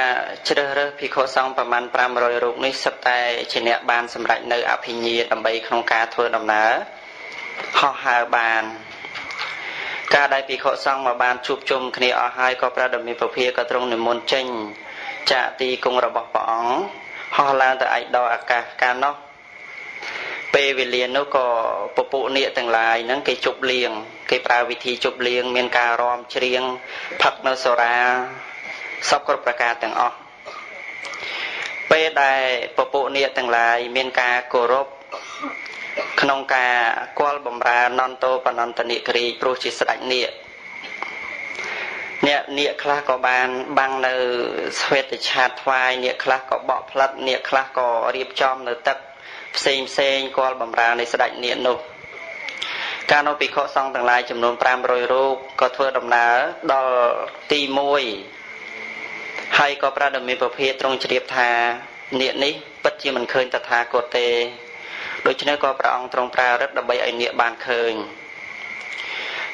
ជ្រើសរើសភិក្ខុសង្ឃប្រមាណ500រូបនេះសិតតែជាអ្នកបានសម្រេចនៅអភិញ្ញាដើម្បីក្នុងការធ្វើដំណើរហោះហើរបានការដែលភិក្ខុសង្ឃមកបានជួបជុំគ្នាអស់ហើយក៏ព្រះដ៏មានពភាក៏ទ្រង់និមន្តចេញចាកទីគង់របស់ព្រះអង្គហោះឡើងទៅឯកដអាកាសកាលនោះ ពេលវេលានោះក៏ពពុនាគទាំងឡាយហ្នឹងគេជប់លៀងគេប្រើវិធីជប់លៀងមានការរំច្រៀងផឹកនៅសូរាសពគ្រប់ប្រការទាំងអស់ពេលដែលពពុនាគទាំងឡាយមានការគោរពក្នុងការគល់បំរើនន្តោបនន្តនិករីព្រោះជាស្ដេចនាគអ្នកនាគខ្លះក៏បានបាំងនៅស្វេតឆាតថ្វាយនាគខ្លះក៏បកផ្លិតនាគខ្លះក៏រៀបចំនៅទឹក ផ្សេងផ្សេងគល់បំរើនៃស្ដេចនាគនោះកាលនោះភិក្ខុសង្ឃទាំងឡាយចំនួន500រូបក៏ធ្វើដំណើរដល់ទី1ហើយក៏ប្រដមេពភាទ្រង់ជ្រាបថានាគនេះពិតជាមិនឃើញតថាគតទេដូច្នេះក៏ព្រះអង្គទ្រង់ប្រើរិទ្ធដើម្បីឲ្យនាគបានឃើញ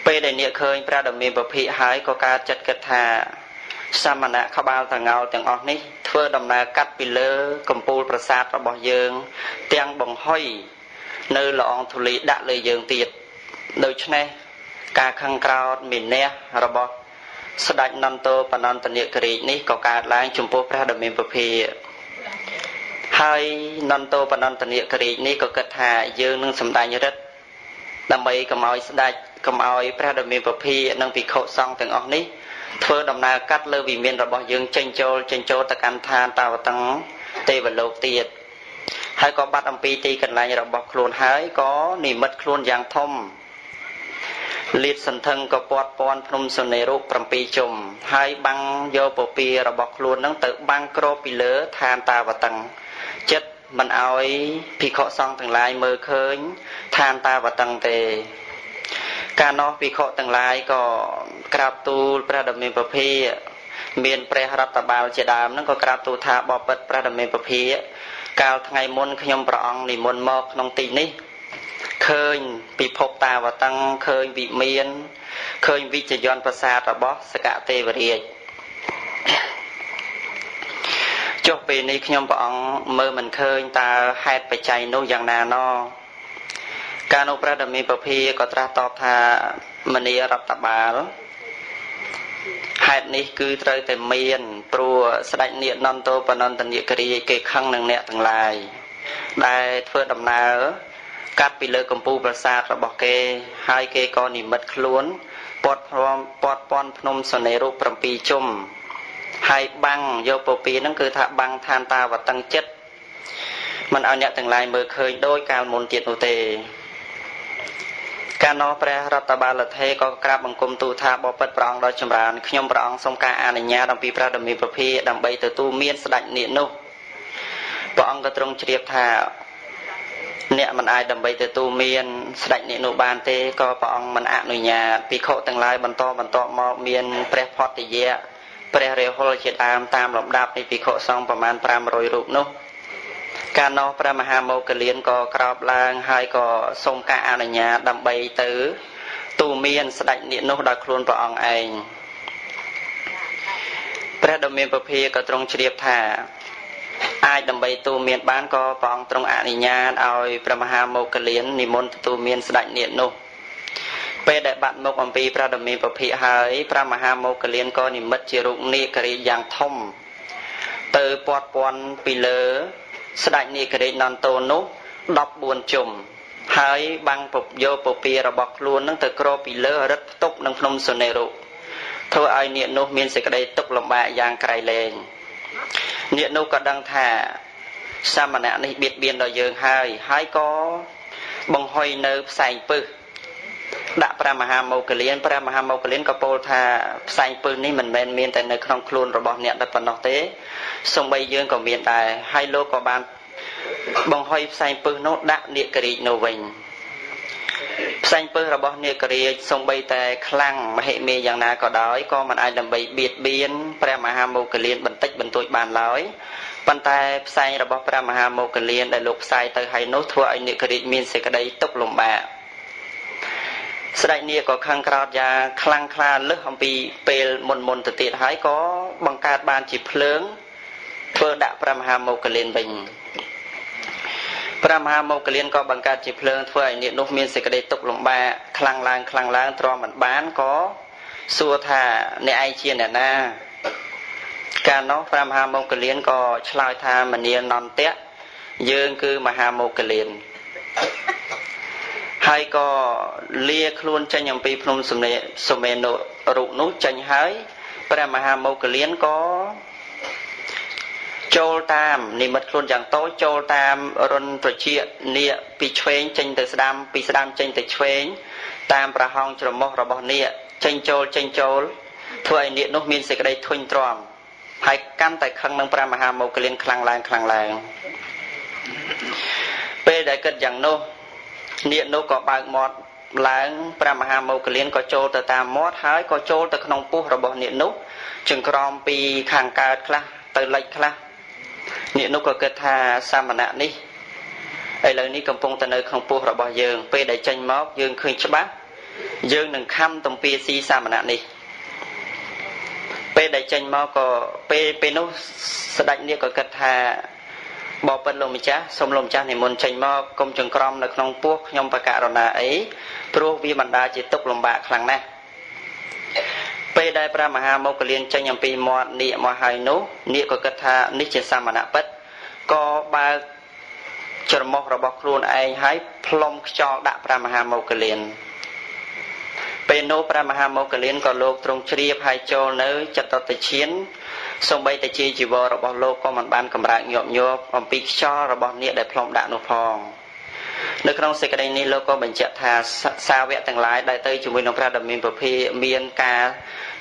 ពេលដែលនាគឃើញព្រះដមេពភិហើយក៏កើតចិត្តគិតថា សមណៈក្បាលតងោលទាំងអស់នេះធ្វើដំណើរកាត់ពីលើកំពូលប្រាសាទរបស់យើង ទាំងបង្ហុយនៅល្អងធូលីដាក់លើយើងទៀតដូច្នេះការខឹងក្រោតមេនះរបស់ស្ដេចនន្តោបនន្តនិករាជនេះក៏កើតឡើងចំពោះព្រះដ៏មានពភាហើយនន្តោបនន្តនិករាជនេះក៏គិតថាយើងនឹងសម្ដែងរិទ្ធដើម្បីកុំឲ្យស្ដេចកុំឲ្យព្រះដ៏មានពភានិងភិក្ខុសង្ឃទាំងអស់នេះ ធ្វើដំណើរកាត់លើវិមានរបស់យើងចេញចូលចេញចូលទៅកាន់ឋានតាវតឹងទេវលោកទៀតហើយក៏បាត់អំពីទីកន្លែងរបស់ខ្លួនហើយក៏និមិត្តខ្លួនយ៉ាងធំលាតសន្ធឹងក៏ពាត់ពន់ភ្នំសុនេរូប7ជុំហើយបាំងយកពពារបស់ខ្លួននឹងទៅបាំងក្របពីលើឋានតាវតឹងចិត្តមិនអោយភិក្ខុសង្ឃទាំងឡាយមើលឃើញឋានតាវតឹងទេ កាលនោះភិក្ខុទាំងឡាយក៏ក្រាបទូលព្រះដ៏មានពភាមានព្រះរដ្ឋបាលជាដើមហ្នឹងក៏ក្រាបទូលថាបបិទ្ធព្រះដ៏មានពភាកាលថ្ងៃមុនខ្ញុំព្រះអង្គនិមន្តមកក្នុងទីនេះឃើញពិភពតាវតឹងឃើញវិមានឃើញវិជ្ជយន្តប្រាសាទរបស់សកទេវរាជចុះពេលនេះខ្ញុំព្រះអង្គមើលមិនឃើញតើហេតុបច្ច័យនោះយ៉ាងណាណ កាលនោះព្រះដ៏មានពភាក៏ត្រាស់តបថាមនីរដ្ឋបាលហេតុនេះគឺត្រូវតែមានព្រោះស្ដេចនាគនន្តោបនន្តនិករីគេខឹងនឹងអ្នកទាំងឡាយដែលធ្វើដំណើរកាត់ពីលើកំពូលប្រាសាទរបស់គេ ហើយគេក៏និមិត្តខ្លួនពាត់ព្រមពាត់ពន់ភ្នំសនេរូប7ជុំហើយបាំងយកពពីហ្នឹងគឺថាបាំងឋានតាវតឹងចិត្តមិនឲ្យអ្នកទាំងឡាយមើលឃើញដោយកាលមុនទៀតនោះទេ កាលនោះព្រះរដ្ឋបាលថេក៏ក្រាបបង្គំទូលថាបបិទ្ធព្រះអង្គដ៏ចម្រើនខ្ញុំព្រះអង្គសូមការអនុញ្ញាតអំពីព្រះដមីប្រភាដើម្បីទទួលមានស្ដេចនាគនោះព្រះអង្គក៏ទ្រង់ជ្រាបថាអ្នកមិនអាចដើម្បីទទួលមានស្ដេចនាគនោះបានទេក៏ព្រះអង្គមិនអនុញ្ញាតភិក្ខុទាំងឡាយបន្តបន្តមកមានព្រះផតយៈព្រះរាហុលជាដើមតាមលំដាប់នៃភិក្ខុសង្ឃប្រមាណ500រូបនោះ កាលនោះព្រះមហាមោគលានក៏ក្រោបឡើងហើយក៏សូមការអនុញ្ញាតដើម្បីទៅទូមានស្ដេចនាគនោះដោយខ្លួនព្រះអង្គឯងព្រះដ៏មានពភាក៏ទ្រង់ជ្រាបថាអាចដើម្បីទូមានបានក៏ព្រះអង្គទ្រង់អនុញ្ញាតឲ្យព្រះមហាមោគលាននិមន្តទទួលមានស្ដេចនាគនោះពេលដែលបាត់មុខអំពីព្រះដ៏មានពភាហើយព្រះមហាមោគលានក៏និមិត្តជារូបនាគរីយ៉ាងធំទៅពាត់ព័ន្ធពីលើ ស្ដេចនាគរេចនន្តោនោះ14ជុំហើយបាំងពយកពពារបស់ខ្លួននឹងទៅក្រពីលើរឹតផ្ទុកនឹងភ្នំសុនេរុធ្វើឲ្យនាគនោះមានសេចក្តីទុក្ខលំបាកយ៉ាងក្រៃលែងនាគនោះក៏ដឹងថាសមណៈនេះបៀតបៀនដល់យើងហើយហើយក៏បង្ហុយនៅផ្សែងពឹស ដាក់ព្រះមហាមោគលានព្រះមហាមោគលានក៏ពោលថាផ្សែងពឹសនេះមិនមែនមានតែនៅក្នុងខ្លួនរបស់អ្នកតែប៉ុណ្ណោះទេសំបីយើងក៏មានដែរហើយលោកក៏បានបង្ហុយផ្សែងពឹសនោះដាក់នាគរាជនោះវិញផ្សែងពឹសរបស់នាគរាជសំបីតែខ្លាំងមហិមាយ៉ាងណាក៏ដោយក៏មិនអាចដើម្បីបៀតបៀនព្រះមហាមោគលានបន្តិចបន្តួចបានឡើយប៉ុន្តែផ្សែងរបស់ព្រះមហាមោគលានដែលលោកផ្សាយទៅឲ្យនោះធ្វើឲ្យនាគរាជមានសេចក្តីទុក្ខលំបាក ស្ដេចនាគក៏ខឹងក្រោតយ៉ាងខ្លាំងក្លាលឹះអំពីពេលមុនមុនទៅទៀតហើយក៏បង្កើតបានជាភ្លើងធ្វើដាក់ព្រះមហាមោគលានវិញព្រះមហាមោគលានក៏បង្កើតជាភ្លើងធ្វើឲ្យនាគនោះមានសេចក្តីទុក្ខលំបាកខ្លាំងឡើងខ្លាំងឡើងទ្រាំមិនបានក៏សួរថាអ្នកឯងជាអ្នកណាកាលនោះព្រះមហាមោគលានក៏ឆ្លើយថាមនានន្តៈយើងគឺមហាមោគលាន ហើយក៏លាខ្លួនចេញអំពីភ្នំសុមេនុរូបនោះចេញហើយព្រះមហាមោគលានក៏ចូលតាមនិមិត្តខ្លួនយ៉ាងតូចចូលតាមរុនត្រជានាគពីឆ្វេងចេញទៅស្ដាំពីស្ដាំចេញទៅឆ្វេងតាមប្រហោងច្រមុះរបស់នាគចេញចូលចេញចូលធ្វើឲ្យនាគនោះមានសេចក្តីធុញទ្រាំហើយកាន់តែខឹងនឹងព្រះមហាមោគលានខ្លាំងឡើងខ្លាំងឡើងពេលដែលគិតយ៉ាងនោះ នាគនោះក៏បើកមាត់ឡើងព្រះមហាមោគលានក៏ចូលទៅតាមមាត់ហើយក៏ចូលទៅក្នុងពោះរបស់នាគនោះចង្ក្រមពីខាងកើតខ្លះទៅលិចខ្លះអ្នកនោះក៏គិតថាសាមណៈនេះឥឡូវនេះកំពុងតែនៅក្នុងពោះរបស់យើង ពេលដែលចេញមកយើងឃើញច្បាស់យើងនឹងខំទំពាស៊ីសាមណៈនេះពេលដែលចេញមកក៏ពេលពេលនោះស្ដេចនេះក៏គិតថា បបិទ្ធលោកម្ចាស់សូមលោកម្ចាស់និមន្តចេញមកកុំចង្ក្រមនៅក្នុងពោះខ្ញុំបកករណាអីព្រោះវាបណ្ដាជាទុកលំបាកខ្លាំងណាស់ពេលដែលព្រះមហាមោគលានចេញអំពីមាត់នាគមកហើយនោះនាគក៏គិតថានេះជាសមណៈពិតក៏បើកច្រមុះរបស់ខ្លួនឯងហើយផ្លុំខ្យល់ដាក់ព្រះមហាមោគលានពេលនោះព្រះមហាមោគលានក៏លោកទ្រង់ជ្រាបហើយចូលនៅចតតឈាន សំបីតែជាជីវររបស់លោកក៏មិនបានកម្រើកញាប់ញ័រអំពីខ្យល់របស់នាគដែលផ្លុំដាក់នោះផងនៅក្នុងសេចក្តីនេះលោកក៏បញ្ជាក់ថាសាវកទាំងឡាយដែលទៅជាមួយនឹងព្រះដ៏មានពភាមានការ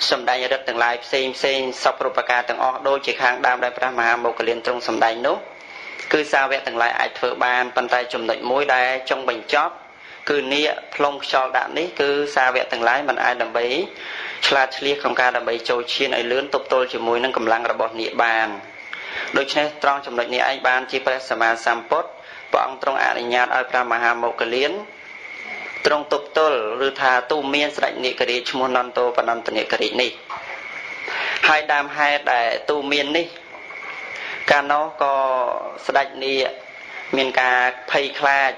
សម្ដែងរិទ្ធទាំងឡាយផ្សេងផ្សេងសពរូបការទាំងអស់ដូចជាខាងដើមដែលព្រះមហាមោគលានទ្រង់សម្ដែងនោះគឺសាវកទាំងឡាយអាចធ្វើបានប៉ុន្តែចំណុចមួយដែលចង់បញ្ចប់ គឺនាគផ្លុំខ្យល់ដាក់នេះគឺសាវកទាំងឡាយមិនអាចដើម្បីឆ្លាតឆ្លៀសក្នុងការដើម្បីចូលឈានឲ្យលឿនទប់ទល់ជាមួយនឹងកម្លាំងរបស់នាគបានដូច្នេះត្រង់ចំណុចនេះឯងបានជាព្រះសម្មាសម្ពុទ្ធព្រះអង្គទ្រង់អនុញ្ញាតឲ្យព្រះមហាមោគលានទ្រង់ទប់ទល់ឬថាទូមានស្ដេចនិករាជឈ្មោះនន្តោបនន្តនិករាជនេះហើយដើមហេតុដែលទូមាននេះកាលនោះក៏ស្ដេចនាគមានការភ័យខ្លាច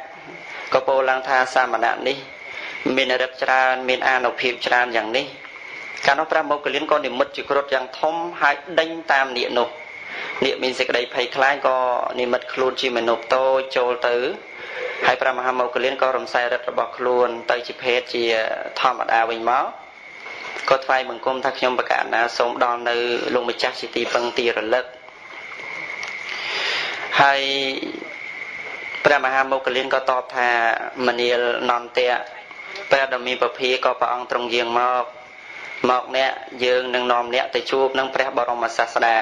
ក៏ពោលឡើងថាសាមណៈនេះ មានរិទ្ធច្រើន មានអានុភាពច្រើនយ៉ាងនេះកាលនោះព្រះមុគលានក៏និមិត្តជាគ្រុឌយ៉ាងធំហើយដេញតាមនាគនោះនាគមានសេចក្តីភ័យខ្លាចក៏និមិត្តខ្លួនជាមនុស្សតូចចូលទៅហើយព្រះមហាមុគលានក៏រំសាយរិទ្ធរបស់ខ្លួន ទៅជាភេទជាធម្មតាវិញមកក៏ថ្វាយបង្គំថាខ្ញុំប្រកាសណាសូមដល់នៅលោកម្ចាស់ជាទីពឹងទីរលឹកហើយ ព្រះមហាមុគលានក៏តបថាមនាលនន្តៈព្រះដ៏មានពភាក៏ព្រះអង្គទ្រង់យាងមកមកអ្នកយើងនឹងនាំអ្នកទៅជួបនឹងព្រះបរមសាស្តា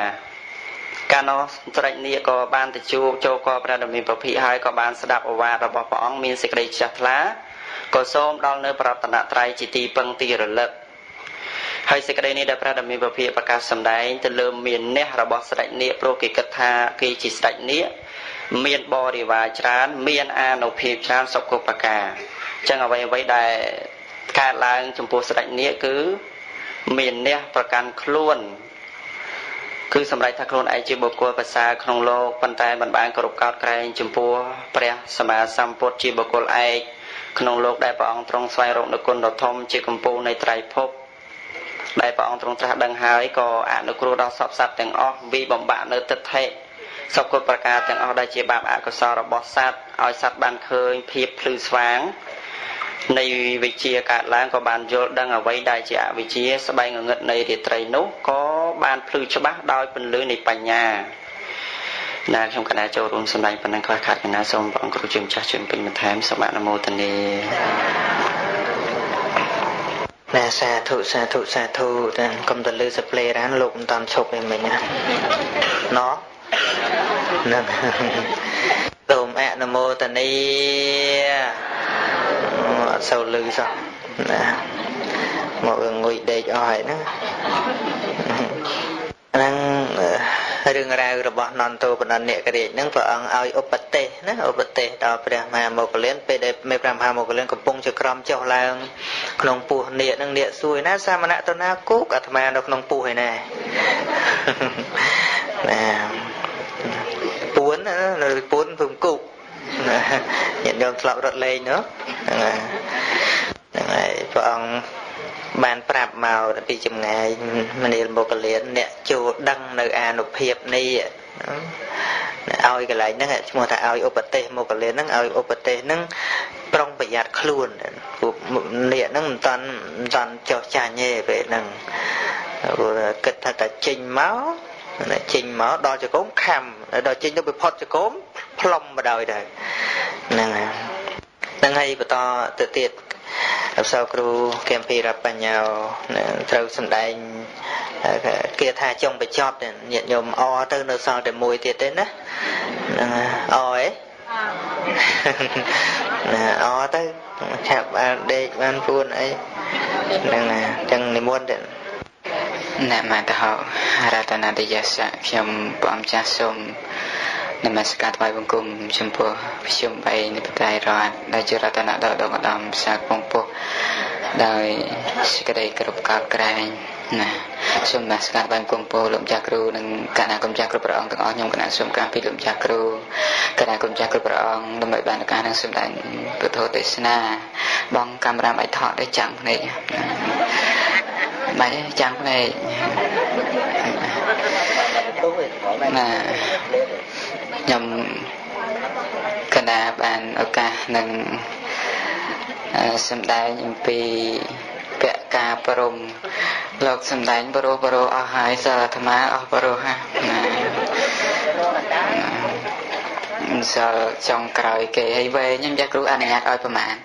កាលនោះស្រេចនាគក៏បានទៅជួបចូលកព្រះដ៏មានពភិហើយក៏បានស្ដាប់ឱវាទរបស់ព្រះអង្គមានសេចក្តីជ្រះថ្លាក៏សូមដល់នៅប្រតនត្រ័យជាទីពឹងទីរលឹកហើយសេចក្តីនេះដែលព្រះដ៏មានពភិប្រកាសសម្ដែងទៅលើមានអ្នករបស់ស្ដេចនាគព្រោះគេគិតថាគេជាស្ដេចនាគ មានបរិវារច្រើន មានអានុភាពច្រើនសុខុបការអញ្ចឹងអ្វីអ្វីដែលកើតឡើងចំពោះស្ដេចនាគគឺមានអ្នកប្រកាន់ខ្លួនគឺសម្រេចថាខ្លួនឯងជាបុគ្គលប្រសើរក្នុងលោកប៉ុន្តែមិនបានគោរពកោតក្រែងចំពោះព្រះសម្មាសម្ពុទ្ធជាបុគ្គលឯកក្នុងលោកដែលព្រះអង្គទ្រង់ស្វែងរកនូវគុណដ៏ធំជាកម្ពូលនៃត្រៃភពដែលព្រះអង្គទ្រង់ត្រាស់ដឹងហើយក៏អនុគ្រោះដល់សពសត្វទាំងអស់វិបំបាក់នៅទិដ្ឋិ សពគ្រប់ប្រការទាំងអស់ដែលជាបាបអកុសលរបស់សត្វឲ្យសត្វបានឃើញភាពភ្លឺស្វាងនៃវិជាកើតឡើងក៏បានយល់ដឹងអ្វីដែលជាអវិជ្ជាស្បែងងងឹតនៃរាត្រីនោះក៏បានភ្លឺច្បាស់ដោយពន្លឺនៃបញ្ញាណាខ្ញុំកណាចូលរួមសម្ដែងប៉ុណ្ណឹងខ្លះខាត់កណាសូមព្រះអង្គគ្រូជាម្ចាស់ជឿនពេញបន្ថែមសូមអនុមោទនាណាសាធុសាធុសាធុតែកុំទៅលើសផ្លេរានលោកមិនតាន់ឈប់ឯមិញណាណោះ ហ្នឹងសូមអនុមោទនាអត់សូវលឺសោះណាមកងុយដេកអស់ហើយហ្នឹងហ្នឹងរឿងរ៉ាវរបស់នន្តោបណនិករាជហ្នឹងព្រះអង្គឲ្យឧបទេសណាឧបទេសដល់ព្រះមហាមុគលានពេលដែលមេព្រះមហាមុគលានកំពុងជាក្រមចុះឡើងក្នុងពោះនាគហ្នឹងនាគសួយណាសាមណៈតណាគូកអាត្មានៅក្នុងពោះឯណាណា ពួននៅពួនភូមិគូកញាតិញោមធ្លាប់រត់លេងនោះហ្នឹងហ្នឹងហើយព្រះអង្គបានប្រាប់មកពីចម្ងាយមនាលមុគលានអ្នកចូលដឹងនៅអានុភាពនេះឲ្យកន្លែងហ្នឹងឈ្មោះថាឲ្យឧបទេសមុគលានហ្នឹងឲ្យឧបទេសហ្នឹងប្រុងប្រយ័ត្នខ្លួនពួកនេះហ្នឹងមិនតាន់មិនតាន់ចោះចាញ់ទេពេលហ្នឹងព្រោះគិតថាតែចេញមក ចេញមកដល់ចកុំខំដល់ចេញទៅពិផុតចកុំផ្លុំបដ ாய் ដែរហ្នឹងហើយហ្នឹងហើយបន្តទៅទៀតអបសរគ្រូគំពីរបញ្ញាត្រូវសំដែងគេថាចុងបញ្ចប់ញាតិញោមអទៅនៅសល់តែមួយទៀតទេណាហ្នឹងអអេណាអទៅឆាប់បានដេកបានពួនអីហ្នឹងណាចឹងនិមន្តទេ នមតហោរតនតយសៈខ្ញុំព្រះអង្គចាស់សូមនមស្ការថ្វាយបង្គំចំពោះវិជុំ3នៃបតៃរដ្ឋដែលជារតនៈដ៏ដកដំផ្សាកំពុះដោយសេចក្តីគ្រប់កោតក្រែងណាសូមនមស្ការបានគង់ពោលោកម្ចាស់គ្រូនិងគណៈកម្ចាស់គ្រប់ព្រះអង្គទាំងអស់ខ្ញុំគណៈសូមការពីលោកម្ចាស់គ្រូគណៈកម្ចាស់គ្រប់ព្រះអង្គដើម្បីបានការនឹងសម្ដែងពុទ្ធទេសនាបងកាមេរ៉ាបៃថតได้ចាំងភ្នែក បាយចាំងភ្នែកណាខ្ញុំកណាបានឱកាសនឹងសម្ដែងអំពីពៈការព្រមលោកសម្ដែងបរោះបរោះអស់ហើយសិលអាត្មាអស់បរោះណាសិលចុងក្រោយគេហើយវែងខ្ញុំចាស់គ្រូអនុញ្ញាតឲ្យប្រមាណ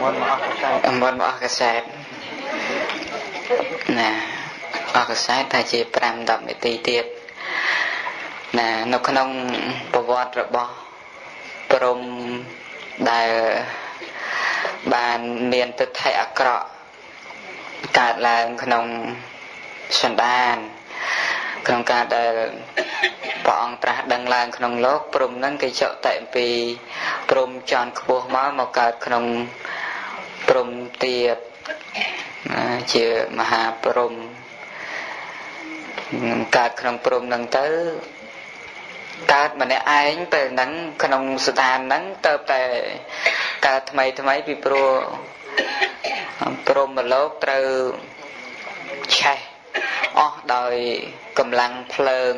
មុនមកអស់កសែតមុនមកអស់កសែត ណាអស់កសែតតែជា5 10នាទីទៀតណានៅក្នុងប្រវត្តិរបស់ព្រំដែលបានមានទិដ្ឋិអាក្រក់កើតឡើងក្នុងសន្តានក្នុងការដែលព្រះអង្គត្រាស់ដឹងឡើងក្នុងលោកព្រំនឹងគេចកតែអំពីព្រំចន់ខ្ពស់មកមកកើតក្នុងព្រំទៀត ជាមហាព្រំកើតក្នុងព្រំនឹងទៅកើតម្នាក់ឯងពេលហ្នឹងក្នុងស្ថានហ្នឹងទៅតែកើតថ្មីថ្មីពីព្រោះព្រមលោកត្រូវឆេះអស់ដោយកម្លាំងភ្លើង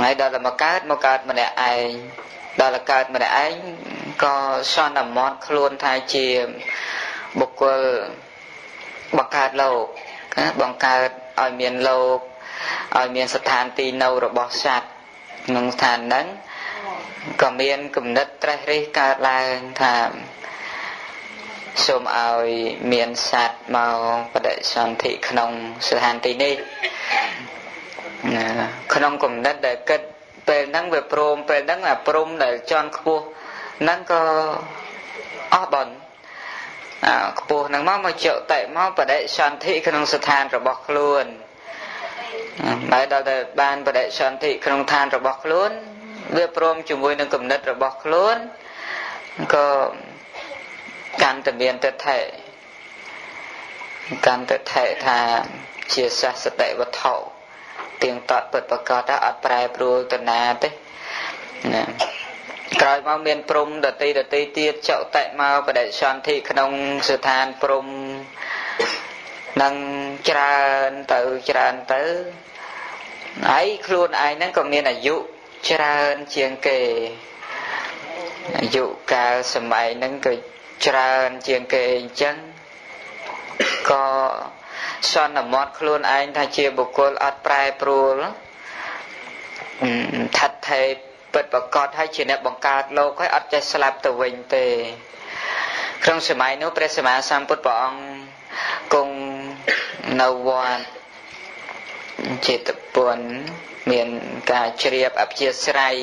ហើយដល់តែមកកើតមកកើតម្នាក់ឯងដល់តែកើតម្នាក់ឯងក៏សន្មត់ខ្លួនថាជាបុគ្គល បង្កើតលោកណាបង្កើតឲ្យមានលោកឲ្យមានស្ថានទីនៅរបស់សត្វក្នុងស្ថានហ្នឹងក៏មានគំនិតត្រេះរិះកើតឡើងថាសូមឲ្យមានសត្វមកបដិសន្ធិក្នុងស្ថានទីនេះណាក្នុងគំនិតដែលគិតពេលហ្នឹងវាព្រមពេលហ្នឹងអាព្រំដែលជន់ខ្ពស់ហ្នឹងក៏អស់បនអា ខ្ពស់ហ្នឹងមកមកចុតិមកបដិសន្ធិក្នុងស្ថានរបស់ខ្លួនហើយដល់តែបានបដិសន្ធិក្នុងឋានរបស់ខ្លួន វាព្រមជាមួយនឹងគំនិតរបស់ខ្លួនក៏កាន់តែមានទិដ្ឋិកាន់ទិដ្ឋិថាជាសសតិវត្ថុទៀងតតពិតប្រកបថាអត់ប្រែប្រួលទៅណាទេណា ក្រោយមកមានព្រំដតីដតីទៀតចុតិមកបដិសន្ធិក្នុងស្ថានព្រំនឹងច្រើនទៅច្រើនទៅហើយខ្លួនឯងហ្នឹងក៏មានអាយុច្រើនជាងគេអាយុកាលសម័យហ្នឹងក៏ច្រើនជាងគេអញ្ចឹងក៏សន្មត់ខ្លួនឯងថាជាបុគ្គលអត់ប្រែប្រួលថិតថេរ ពិតប្រកបហើយជាអ្នកបង្កើតលោកហើយអត់ចេះស្លាប់ទៅវិញទេក្នុងសម័យនោះព្រះសម្មាសម្ពុទ្ធព្រះអង្គគង់នៅវត្តចេតពុនមានការជ្រាបអព្យាស្រ័យ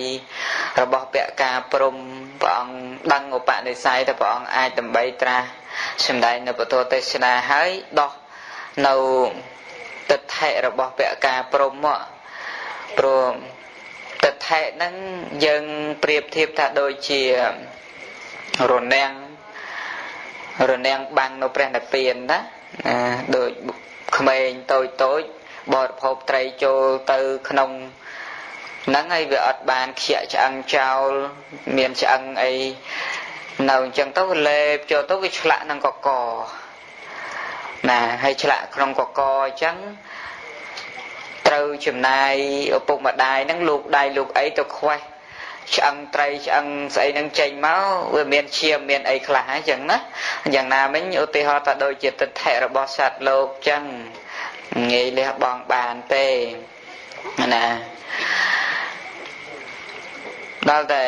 របស់ពៈការព្រំព្រះអង្គដឹងឧបនិស្ស័យថាព្រះអង្គអាចដើម្បីត្រាស់សម្ដែងនៅពធទេសនាហើយដោះនៅទិដ្ឋិរបស់ពៈការព្រំមកព្រោះទិ ដ្ឋិហ្នឹងយើងប្រៀបធៀបថាដូចជារនាំងរនាំងបាំងនៅព្រះនិព្វានណាដូចក្មេងតូចតូចបរិភោគត្រីចូលទៅក្នុងហ្នឹងហើយវាអត់បានខ្ជាក់ឆ្អឹងចោលមានឆ្អឹងអីនៅអញ្ចឹងទៅលេបចូលទៅវាឆ្លាក់នឹងកកណាហើយឆ្លាក់ក្នុងកកអញ្ចឹង ត្រូវចំណាយឪពុកម្ដាយហ្នឹងលោកដៃលោកអីទៅខ្វេះឆ្អឹងត្រីឆ្អឹងស្អីហ្នឹងចេញមកវាមានឈាមមានអីខ្លះអញ្ចឹងណាយ៉ាងណាមិញឧទាហរណ៍ថាដូចជាទិដ្ឋិរបស់សត្វលោកអញ្ចឹងងាយលះបង់បានទេណាដល់តែ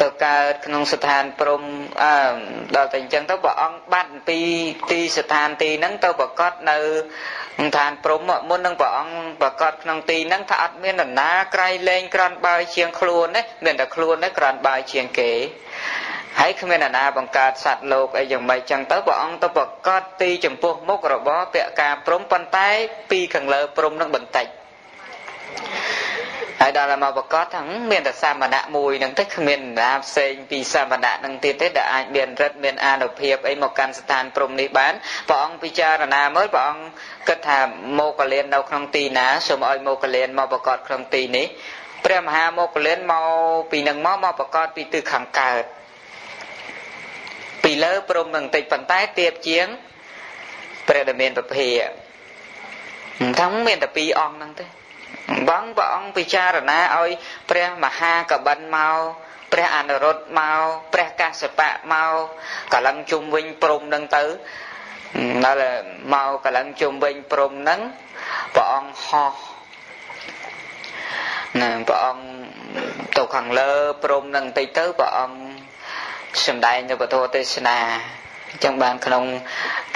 ទៅកើតក្នុងស្ថានព្រំអើដល់តែអញ្ចឹងទៅព្រះអង្គបាត់ពីទីស្ថានទីហ្នឹងទៅប្រកាសនៅ ឋានព្រំមុននឹងព្រះអង្គប្រកាសក្នុងទីហ្នឹងថាអត់មាននរណាក្រៃលែងក្រាន់បើជាងខ្លួនទេមានតែខ្លួនទេក្រាន់បើជាងគេហើយគ្មានអ្នកណាបង្កើតសត្វលោកអីយ៉ាងម៉េចចឹងទៅព្រះអង្គទៅប្រកាសទីចំពោះមុខរបស់ពៈការព្រំប៉ុន្តែពីខាងលើព្រំនឹងបន្តិច ហើយដល់មកប្រកាសថាមានតែសាមណៈមួយនឹងទៅគ្មានណាផ្សេងពីសាមណៈនឹងទៀតទេដែលអាចមានរិទ្ធមានអានុភាពអីមកកាន់ស្ថានព្រំនេះបានព្រះអង្គពិចារណាមើលព្រះអង្គគិតថាមកលៀននៅក្នុងទីណាសូមឲ្យមកលៀនមកប្រកាសក្នុងទីនេះព្រះមហាមកលៀនមកពីនឹងមកមកប្រកាសពីទិសខាងកើតពីលើព្រំនឹងតិចប៉ុន្តែទៀបជាងព្រះដែលមានពភាថាមានតែពីរអង្គហ្នឹងទេ បងព្រះអង្គពិចារណាឲ្យព្រះមហាកបិនមកព្រះអនុរុទ្ធមកព្រះកសបៈមកកលឹងជុំវិញព្រំនឹងទៅដល់មកកលឹងជុំវិញព្រំនឹងព្រះអង្គហោះណាព្រះអង្គទៅខាងលើព្រំនឹងតិចទៅព្រះអង្គសម្ដែងនៅពធទេសនាអញ្ចឹងបានក្នុង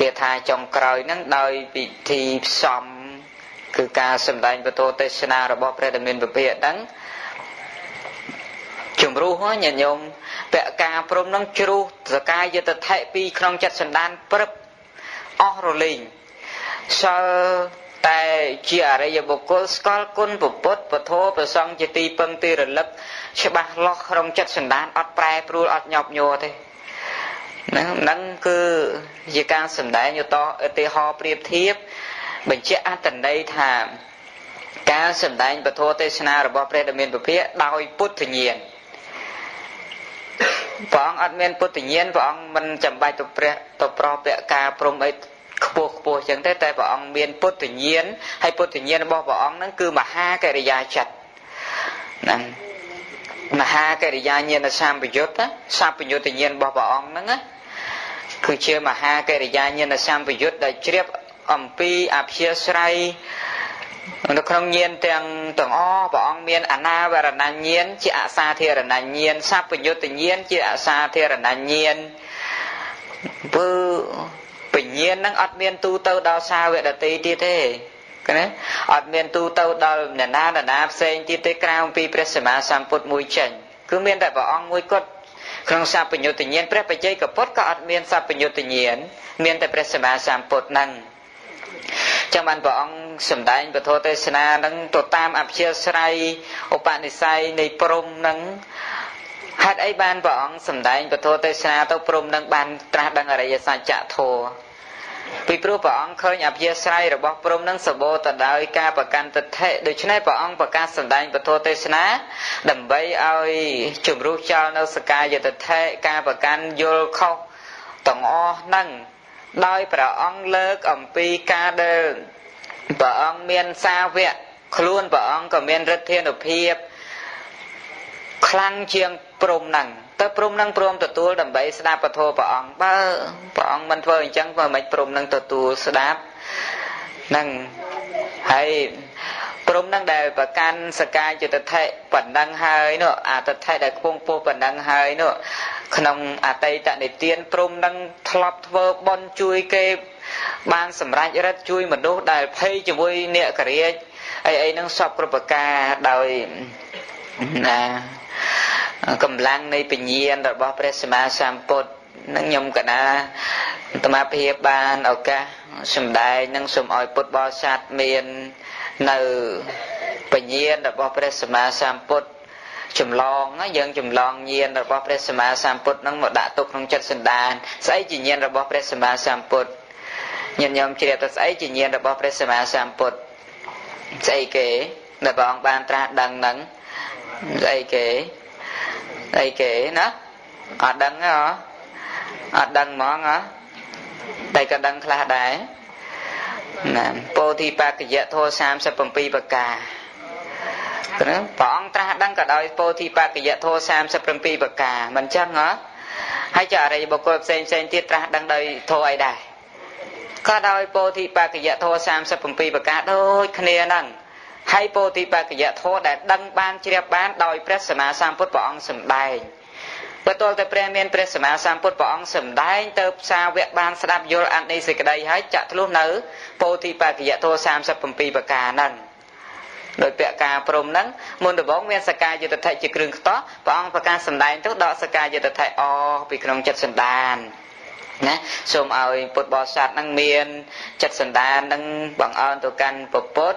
គាថាចុងក្រោយហ្នឹងដោយពិធីផ្សំ គឺការសម្ដែងពធទេសនារបស់ព្រះដែលមានពភាហ្នឹងជំរុះញាតិញោមពៈការព្រមនឹងជ្រុះសកាយតថៈពីក្នុងចិត្តសន្តានព្រឹបអស់រលីងសល់តែជាអរិយបុគ្គលស្គាល់គុណពុទ្ធពធប្រសង្ឃជាទីពឹងទីរលឹកច្បាស់លាស់ក្នុងចិត្តសន្តានអត់ប្រែប្រួលអត់ញាប់ញ័រទេហ្នឹងហ្នឹងគឺជាការសម្ដែងឧទាហរណ៍ប្រៀបធៀប បញ្ជាក់អត្តន័យថាការសម្ដែងពធទេសនារបស់ព្រះដ៏មានពភាដោយពុទ្ធញាណព្រះអង្គអត់មានពុទ្ធញ្ញាណព្រះអង្គមិនចាំបាច់ទៅព្រះទៅប្រោពាក់ការព្រមអីខ្ពស់ខ្ពស់ចឹងទេតែព្រះអង្គមានពុទ្ធញ្ញាណហើយពុទ្ធញ្ញាណរបស់ព្រះអង្គហ្នឹងគឺមហាកិរិយាចិត្តហ្នឹងមហាកិរិយាញាណសម្បយុទ្ធសัพពយុទ្ធញាណរបស់ព្រះអង្គហ្នឹងណាគឺជាមហាកិរិយាញាណសម្បយុទ្ធដែលជ្រាប អំពីអព្យាស្រ័យនៅក្នុងញាណទាំងទាំងអស់ព្រះអង្គមានអនាវរណញាណជាអសាធារណញាណសัพពយុទ្ធញាណជាអសាធារណញាណព្រោះបញ្ញាណហ្នឹងអត់មានទូទៅដល់សាវកដតីទៀតទេណាអត់មានទូទៅដល់អ្នកណានរណាផ្សេងទៀតទេក្រៅពីព្រះសម្មាសម្ពុទ្ធមួយចេញគឺមានតែព្រះអង្គមួយគត់ក្នុងសัพពញ្ញុតញ្ញាណព្រះបច្ចេកពុទ្ធក៏អត់មានសัพពញ្ញុតញ្ញាណមានតែព្រះសម្មាសម្ពុទ្ធហ្នឹង ចឹងបានព្រះអង្គសម្ដែងពធទេសនានឹងទៅតាមអព្យាស្រ័យឧបនិស្ស័យនៃព្រំនឹងហេតុអីបានព្រះអង្គសម្ដែងពធទេសនាទៅព្រំនឹងបានត្រាស់ដឹងអរិយសច្ចធម៌ពីព្រោះព្រះអង្គឃើញអព្យាស្រ័យរបស់ព្រំនឹងសបោទៅដោយការប្រកាន់ទិដ្ឋិដូច្នេះព្រះអង្គប្រកាសសម្ដែងពធទេសនា ដើម្បីឲ្យជំរុះចោលនៅសកាយទិដ្ឋិការប្រកាន់យល់ខុសទាំងអស់នឹង ដោយព្រះអង្គលើកអំពីការដែលព្រះអង្គមានសាវកខ្លួនព្រះអង្គក៏មានឫទ្ធានុភាពខ្លាំងជាងព្រំហ្នឹងទៅព្រំនឹងព្រមទទួលដើម្បីស្ដាប់ពធព្រះអង្គបើព្រះអង្គមិនធ្វើអញ្ចឹងបើមិនព្រមនឹងទទួលស្ដាប់នឹងហើយព្រមនឹងដែលប្រកាន់សកាយចិត្តថេប៉ុណ្ណឹងហើយនោះអតថេដែលខ្ពងពោះប៉ុណ្ណឹងហើយនោះ ក្នុងអតីតនិទានព្រមនឹងធ្លាប់ធ្វើបន់ជួយគេបានសម្រេចរិទ្ធជួយមនុស្សដែលភ័យជាមួយអ្នកករាជអីអីនឹងសពគ្រប់ប្រការដោយណាកម្លាំងនៃពញាណរបស់ព្រះសម្មាសម្ពុទ្ធនឹងខ្ញុំកណាអាត្មាភាពបានឱកាសសម្ដែងនឹងសូមឲ្យពុទ្ធបរិស័ទមាននៅពញាណរបស់ព្រះសម្មាសម្ពុទ្ធ ចម្លងយើងចម្លងញាណរបស់ព្រះសម្មាសម្ពុទ្ធនឹងមកដាក់ទុកក្នុងចិត្តសន្តានស្អីជាញាណរបស់ព្រះសម្មាសម្ពុទ្ធញាណញោមជ្រាបថាស្អីជាញាណរបស់ព្រះសម្មាសម្ពុទ្ធស្អីគេដែលព្រះអង្គបានត្រាស់ដឹងនឹងស្អីគេអីគេណាអត់ដឹងហ៎អត់ដឹងហ្មងហ៎តែក៏ដឹងខ្លះដែរណាពោធិបកយៈធម៌37ប្រការ ព្រោះព្រះអង្គត្រាស់ដឹងក៏ដោយពោធិបកយៈធម៌37ប្រការមិនចឹងហ៎ហើយចអរិយបុគ្គលផ្សេងផ្សេងទៀតត្រាស់ដឹងដោយធម៌អីដែរក៏ដោយពោធិបកយៈធម៌37ប្រការដូចគ្នាហ្នឹងហើយពោធិបកយធម៌ដែលដឹងបានជ្រាបបានដោយព្រះសម្មាសម្ពុទ្ធព្រះអង្គសម្ដែងបើទល់តែព្រះមានព្រះសម្មាសម្ពុទ្ធព្រះអង្គសម្ដែងទៅផ្សាវៈបានស្ដាប់យល់អត្តនៃសេចក្តីហើយចាក់ធ្លុះនៅពោធិបកយធម៌37ប្រការហ្នឹង ដោយពាក្យការព្រមហ្នឹងមុនដំបូងមានសកាយតថៈជាគ្រឿងខ្ទាស់ព្រះអង្គប្រកាសសម្ដែងទៅដកសកាយតថៈអពីក្នុងចិត្តសន្តានណាសូមឲ្យពុទ្ធបរិស័ទហ្នឹងមានចិត្តសន្តាននឹងបង្អើនទៅកាន់ពុទ្ធ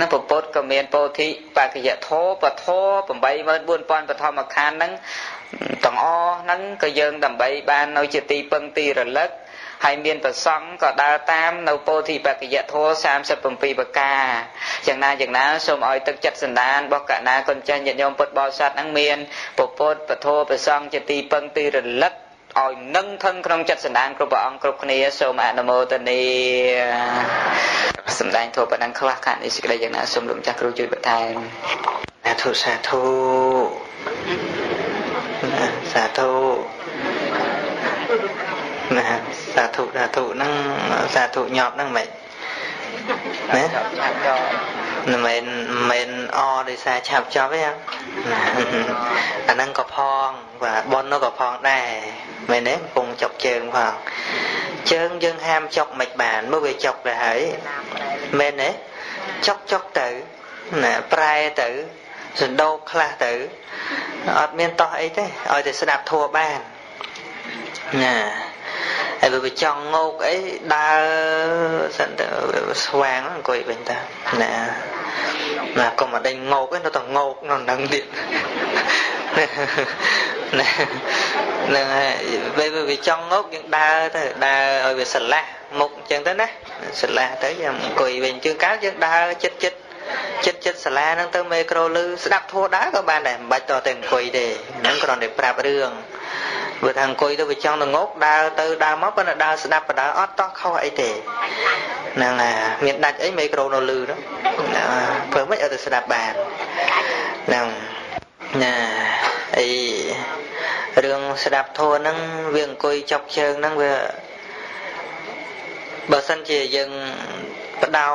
នឹងពពុទ្ធក៏មានពោធិបកយធោបធោ84000បឋមខានហ្នឹងទាំងអស់ហ្នឹងក៏យើងដើម្បីបាននៅជាទីពឹងទីរលឹក ហើយមានប្រសង់ក៏ដើរតាមនៅពោធិបកយធោ37ប្រការយ៉ាងណាយ៉ាងណាសូមឲ្យទឹកចិត្តសន្តានរបស់កណាគុណចាស់ញាតិញោមពុទ្ធបរិស័ទហ្នឹងមានពពុទ្ធពធប្រសង់ជាទីពឹងទីរលឹកឲ្យនឹងថឹងក្នុងចិត្តសន្តានគ្រប់ព្រះអង្គគ្រប់គ្នាសូមអនុមោទនាសម្ដែងធម៌ប៉ុណ្ណឹងខ្លះខាងនេះសេចក្តីយ៉ាងណាសូមលោកម្ចាស់គ្រូជួយបន្ថែមសាធុសាធុសាធុ ណាសាធុសាធុហ្នឹងសាធុញាប់ហ្នឹងមិនណាមិនមែនមិនអដោយសារឆាប់ចប់ទេអាហ្នឹងក៏ផងបាទប៉ុននោះក៏ផងដែរមែនទេកំពុងចុកជើងផងជើងយើងហាមចុកមិនបានមើលវាចុកទៅហើយមែនទេចុកចុកទៅណាប្រែទៅសណ្ដោកខ្លះទៅអត់មានតោះអីទេឲ្យតែស្ដាប់ធัวបានណា ហើយវាចង់ងោកអីដើរសិនទៅស្វាងអង្គុយវិញតាណាណាកុំអត់ដេញងោកទេនៅតែងោកនៅនឹងទៀតណានឹងហើយពេលវាចង់ងោកយើងដើរទៅដើរឲ្យវាស្រឡះមុខអញ្ចឹងទៅណាស្រឡះទៅយើងអង្គុយវិញជើងកាលយើងដើរចិត្តចិត្តចិត្តចិត្តសាលាហ្នឹងទៅមេក្រូលឺស្ដាប់ធัวដែរក៏បានដែរមិនបាច់តតែអង្គុយទេហ្នឹងគ្រាន់តែប្រាប់រឿង ព្រោះថាអង្គុយទៅវាចង់ទៅងោកដើរទៅដើរមកប៉ុន្តែដើរស្ដាប់បដើអត់តោះខុសអីទេហ្នឹងហើយមានដាច់អីមេក្រូនៅលឺហ្នឹងធ្វើមិនឲ្យទៅស្ដាប់បានហ្នឹងណាអីរឿងស្ដាប់ធัวហ្នឹងវាអង្គុយចប់ជើងហ្នឹងវាបើសិនជាយើងបដោ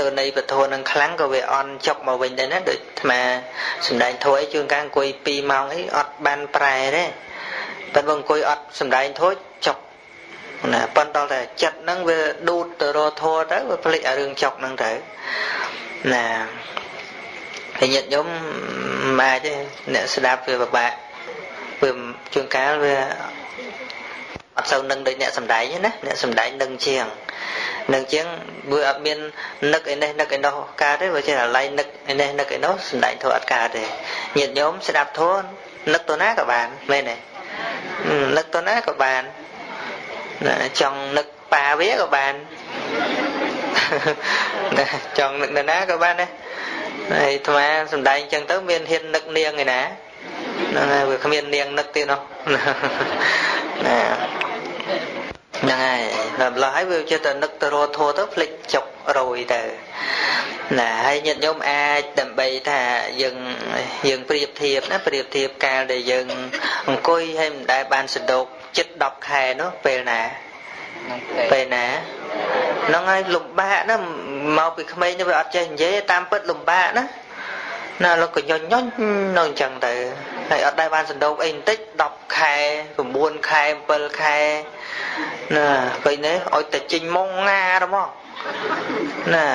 ទៅនៃពធនឹងខ្លាំងក៏វាអន់ចុកមកវិញដែរណាដូចអាត្មាសំដែងធួយជួនកាលអង្គុយ2ម៉ោងអីអត់បានប្រែទេ តែបើអង្គុយអត់សំដែងធួយចុកណាប៉ុន្តែតែចិត្តហ្នឹងវាដួតទៅរធัวទៅវាភ្លេចអារឿងចុកហ្នឹងទៅណាហើយញាតិញោមមិនអាចទេអ្នកស្ដាប់វាពិបាកវាជួនកាលវាអត់សូវនឹងដូចអ្នកសំដែងណាអ្នកសំដែងនឹងជាងនឹងជាងវាអត់មាននឹកឯនេះនឹកឯនោះកើតទេបើចេះអាឡៃនឹកឯនេះនឹកឯនោះសំដែងធោះអត់កើតទេញាតិញោមស្ដាប់ធោះនឹកទៅណាក៏បានមែនទេ នឹកទៅណាក៏បានចង់នឹកប៉ាវាក៏បានចង់នឹកនៅណាក៏បានដែរហើយអាត្មាសំដែងអញ្ចឹងទៅមានហ៊ាននឹកនាងឯណាហ្នឹងហើយវាគ្មាននាងនឹកទៀតនោះណាហ្នឹងហើយ ដល់ម្ល៉េះហើយវាចេះតែនឹកទៅរកធัวទៅភ្លេចចុករយទៅណាហើយញាតិញោមអាចដើម្បីថាយើងយើងប្រៀបធៀបណាប្រៀបធៀបកាលដែលយើងអង្គុយហើយមិនដែលបានសណ្ដោកចិត្ត10ខែនោះពេលណាពេលណាហ្នឹងហើយលំបាកណាមកពីក្មេងទៅវាអត់ចេះនិយាយតាមពិតលំបាកណាណាលោកក៏ញញញនៅអញ្ចឹងទៅ ហើយអត់ដែលបានសណ្ដោកអីបន្តិច10ខែ9ខែ7ខែណាឃើញទេឲ្យតែចេញមកងាទៅមកណា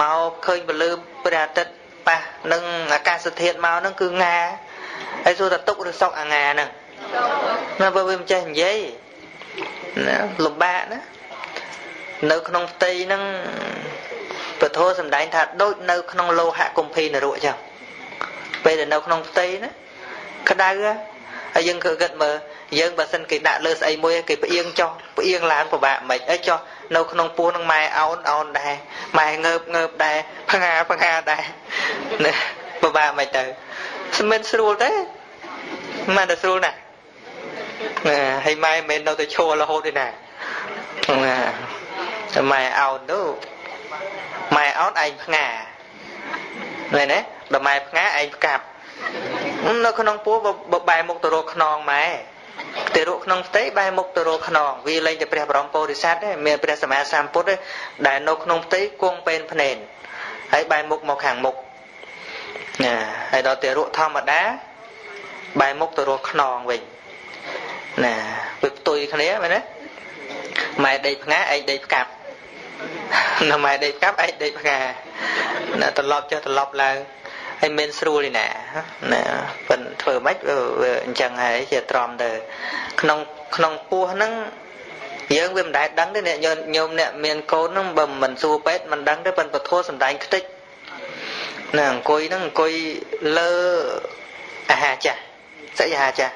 មកឃើញពលឺព្រះអាទិត្យប៉ះនឹងអាកាសធាតុមកហ្នឹងគឺងាហើយសួរថាទុកឬសុកអាងាហ្នឹងណាបើវាមិនចេះនិយាយណាលំបាកណានៅក្នុងផ្ទៃហ្នឹងពធសំដែងថាដូចនៅក្នុងលោហៈគម្ភីនរកចឹងពេលដែលនៅក្នុងផ្ទៃណា ក្តៅហើយយើងគឺគិតមើលយើងបើសិនគេដាក់លើស្អីមួយគេផ្អៀងចុះផ្អៀងឡើងពិបាកមិនអីចុះនៅក្នុងពោះនឹងម៉ែអោនអោនដែរម៉ែងើបងើបដែរផ្ងាផ្ងាដែរណាពិបាកមិនទៅស្មិនស្រួលទេមិនតែស្រួលណាណាហើយម៉ែមិនមែននៅតែឈររហូតទេណាណាតែម៉ែអោនទៅម៉ែអោនឯងផ្ងាមែនទេដល់ម៉ែផ្ងាឯងផ្កាប់ នៅក្នុងពោះបើបែរមុខទៅរកខ្នងម៉ែទៅរកក្នុងផ្ទៃបែរមុខទៅរកខ្នងវាលែងតែព្រះបរមពោធិសត្វទេមានព្រះសម្មាសម្ពុទ្ធទេដែលនៅក្នុងផ្ទៃគង់ពេនភ្នែនហើយបែរមុខមកខាងមុខណាហើយដល់ទៅរកធម្មតាបែរមុខទៅរកខ្នងវិញណាវាផ្ទុយគ្នាមែនទេម៉ែដេកផ្ងាឯងដេកផ្កាប់ណាម៉ែដេកផ្កាប់ឯងដេកផ្ងាណាត្រឡប់ចុះត្រឡប់ឡើង ហើយមិនស្រួលទេណាណាប៉ិនធ្វើម៉េចវាអញ្ចឹងហើយជាទ្រាំទៅក្នុងក្នុងពោះហ្នឹងយើងវាមិនដែលដឹងទេអ្នកញោមអ្នកមានកូនហ្នឹងបើមិនសួរពេទ្យមិនដឹងទេប៉ិនពធសំដែងខ្ទេចណាអង្គុយហ្នឹងអង្គុយលើអាហារចាស់ស្អីអាហារចាស់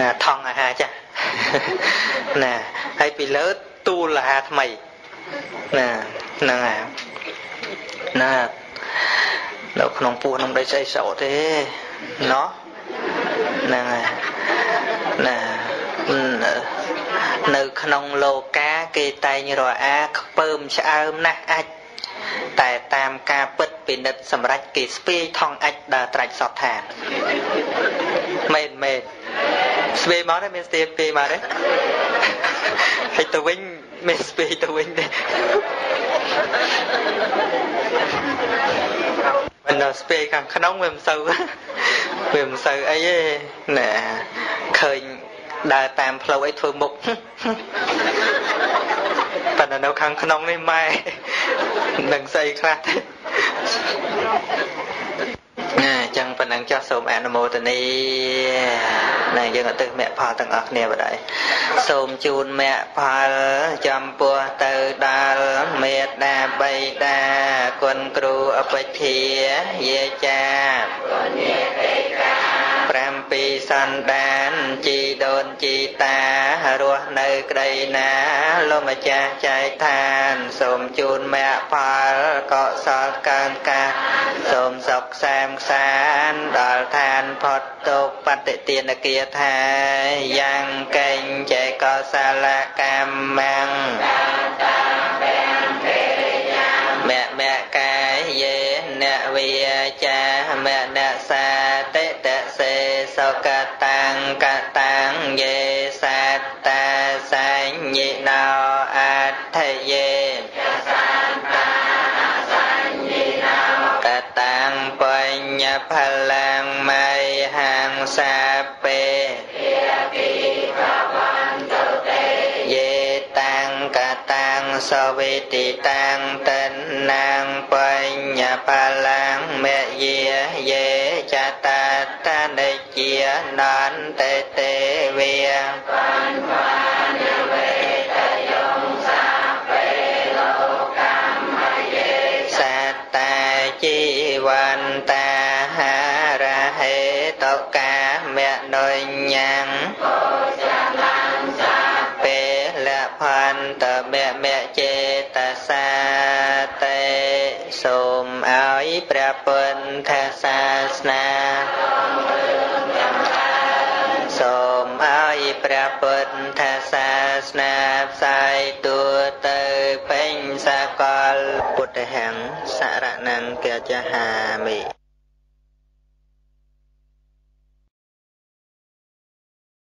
ណាថងអាហារចាស់ណាហើយពីលើទូលអាហារថ្មីណាហ្នឹងហើយណា នៅក្នុងពោះនឹងដីស្អីស្រោទេណោះហ្នឹងហើយណានៅក្នុងលោកាគេតែងរអាខ្ពើមឆ្អើមណាស់អាចតែតាមការពិតពិនិត្យសម្រាប់គេស្ពាយថងអាចដើរត្រាច់សតថាមែនមែនស្ពាយមកទេមានស្ទាយស្ពាយមកទេហើយទៅវិញមានស្ពាយទៅវិញទេ មិនដល់ស្ពេខាងក្នុងវាមិនសូវវាមិនសូវអីទេណាឃើញដើរតាមផ្លូវអីធ្វើមុខប៉ុន្តែនៅខាងក្នុងនេះម៉ែនឹងស្អីខ្លះទេណាអញ្ចឹងប៉ុណ្ណឹងចាស់សូមអនុមោទនីណាយើងអតិមគ្គផលទាំងអស់គ្នាបដ ாய் សូមជូនមគ្គផលចំពោះទៅដល់មេត្តា បៃតាគុណគ្រូអបិធាយាចា7ពីសន្តានជីដូនជីតាររស់នៅក្តីណាលោកម្ចាស់ចែកឋានសូមជូនមគ្គផលកុសលកើនកាសូមសុខសាមសានដល់ឋានផុតទុក្ខបតិទានគាថាយ៉ាងកេញចែកកសលកម្មង ចាមនសាតិតសេសុកតាំងកតាំងយេសត្តាសញ្ញិណោអដ្ឋយេកតាំងបញ្ញផលាំងមៃហាងសាពេយេតាំងកតាំងសវេតិតាំងតណាងបញ្ញផលាំង មេយាយេចតតនិជានន្តទេវាស ព្រះពុទ្ធសាសនាសូមឲ្យព្រះពុទ្ធសាសនាផ្សាយទូទៅពេញសកលពុទ្ធហੰសរណង្គកច្ឆាមិ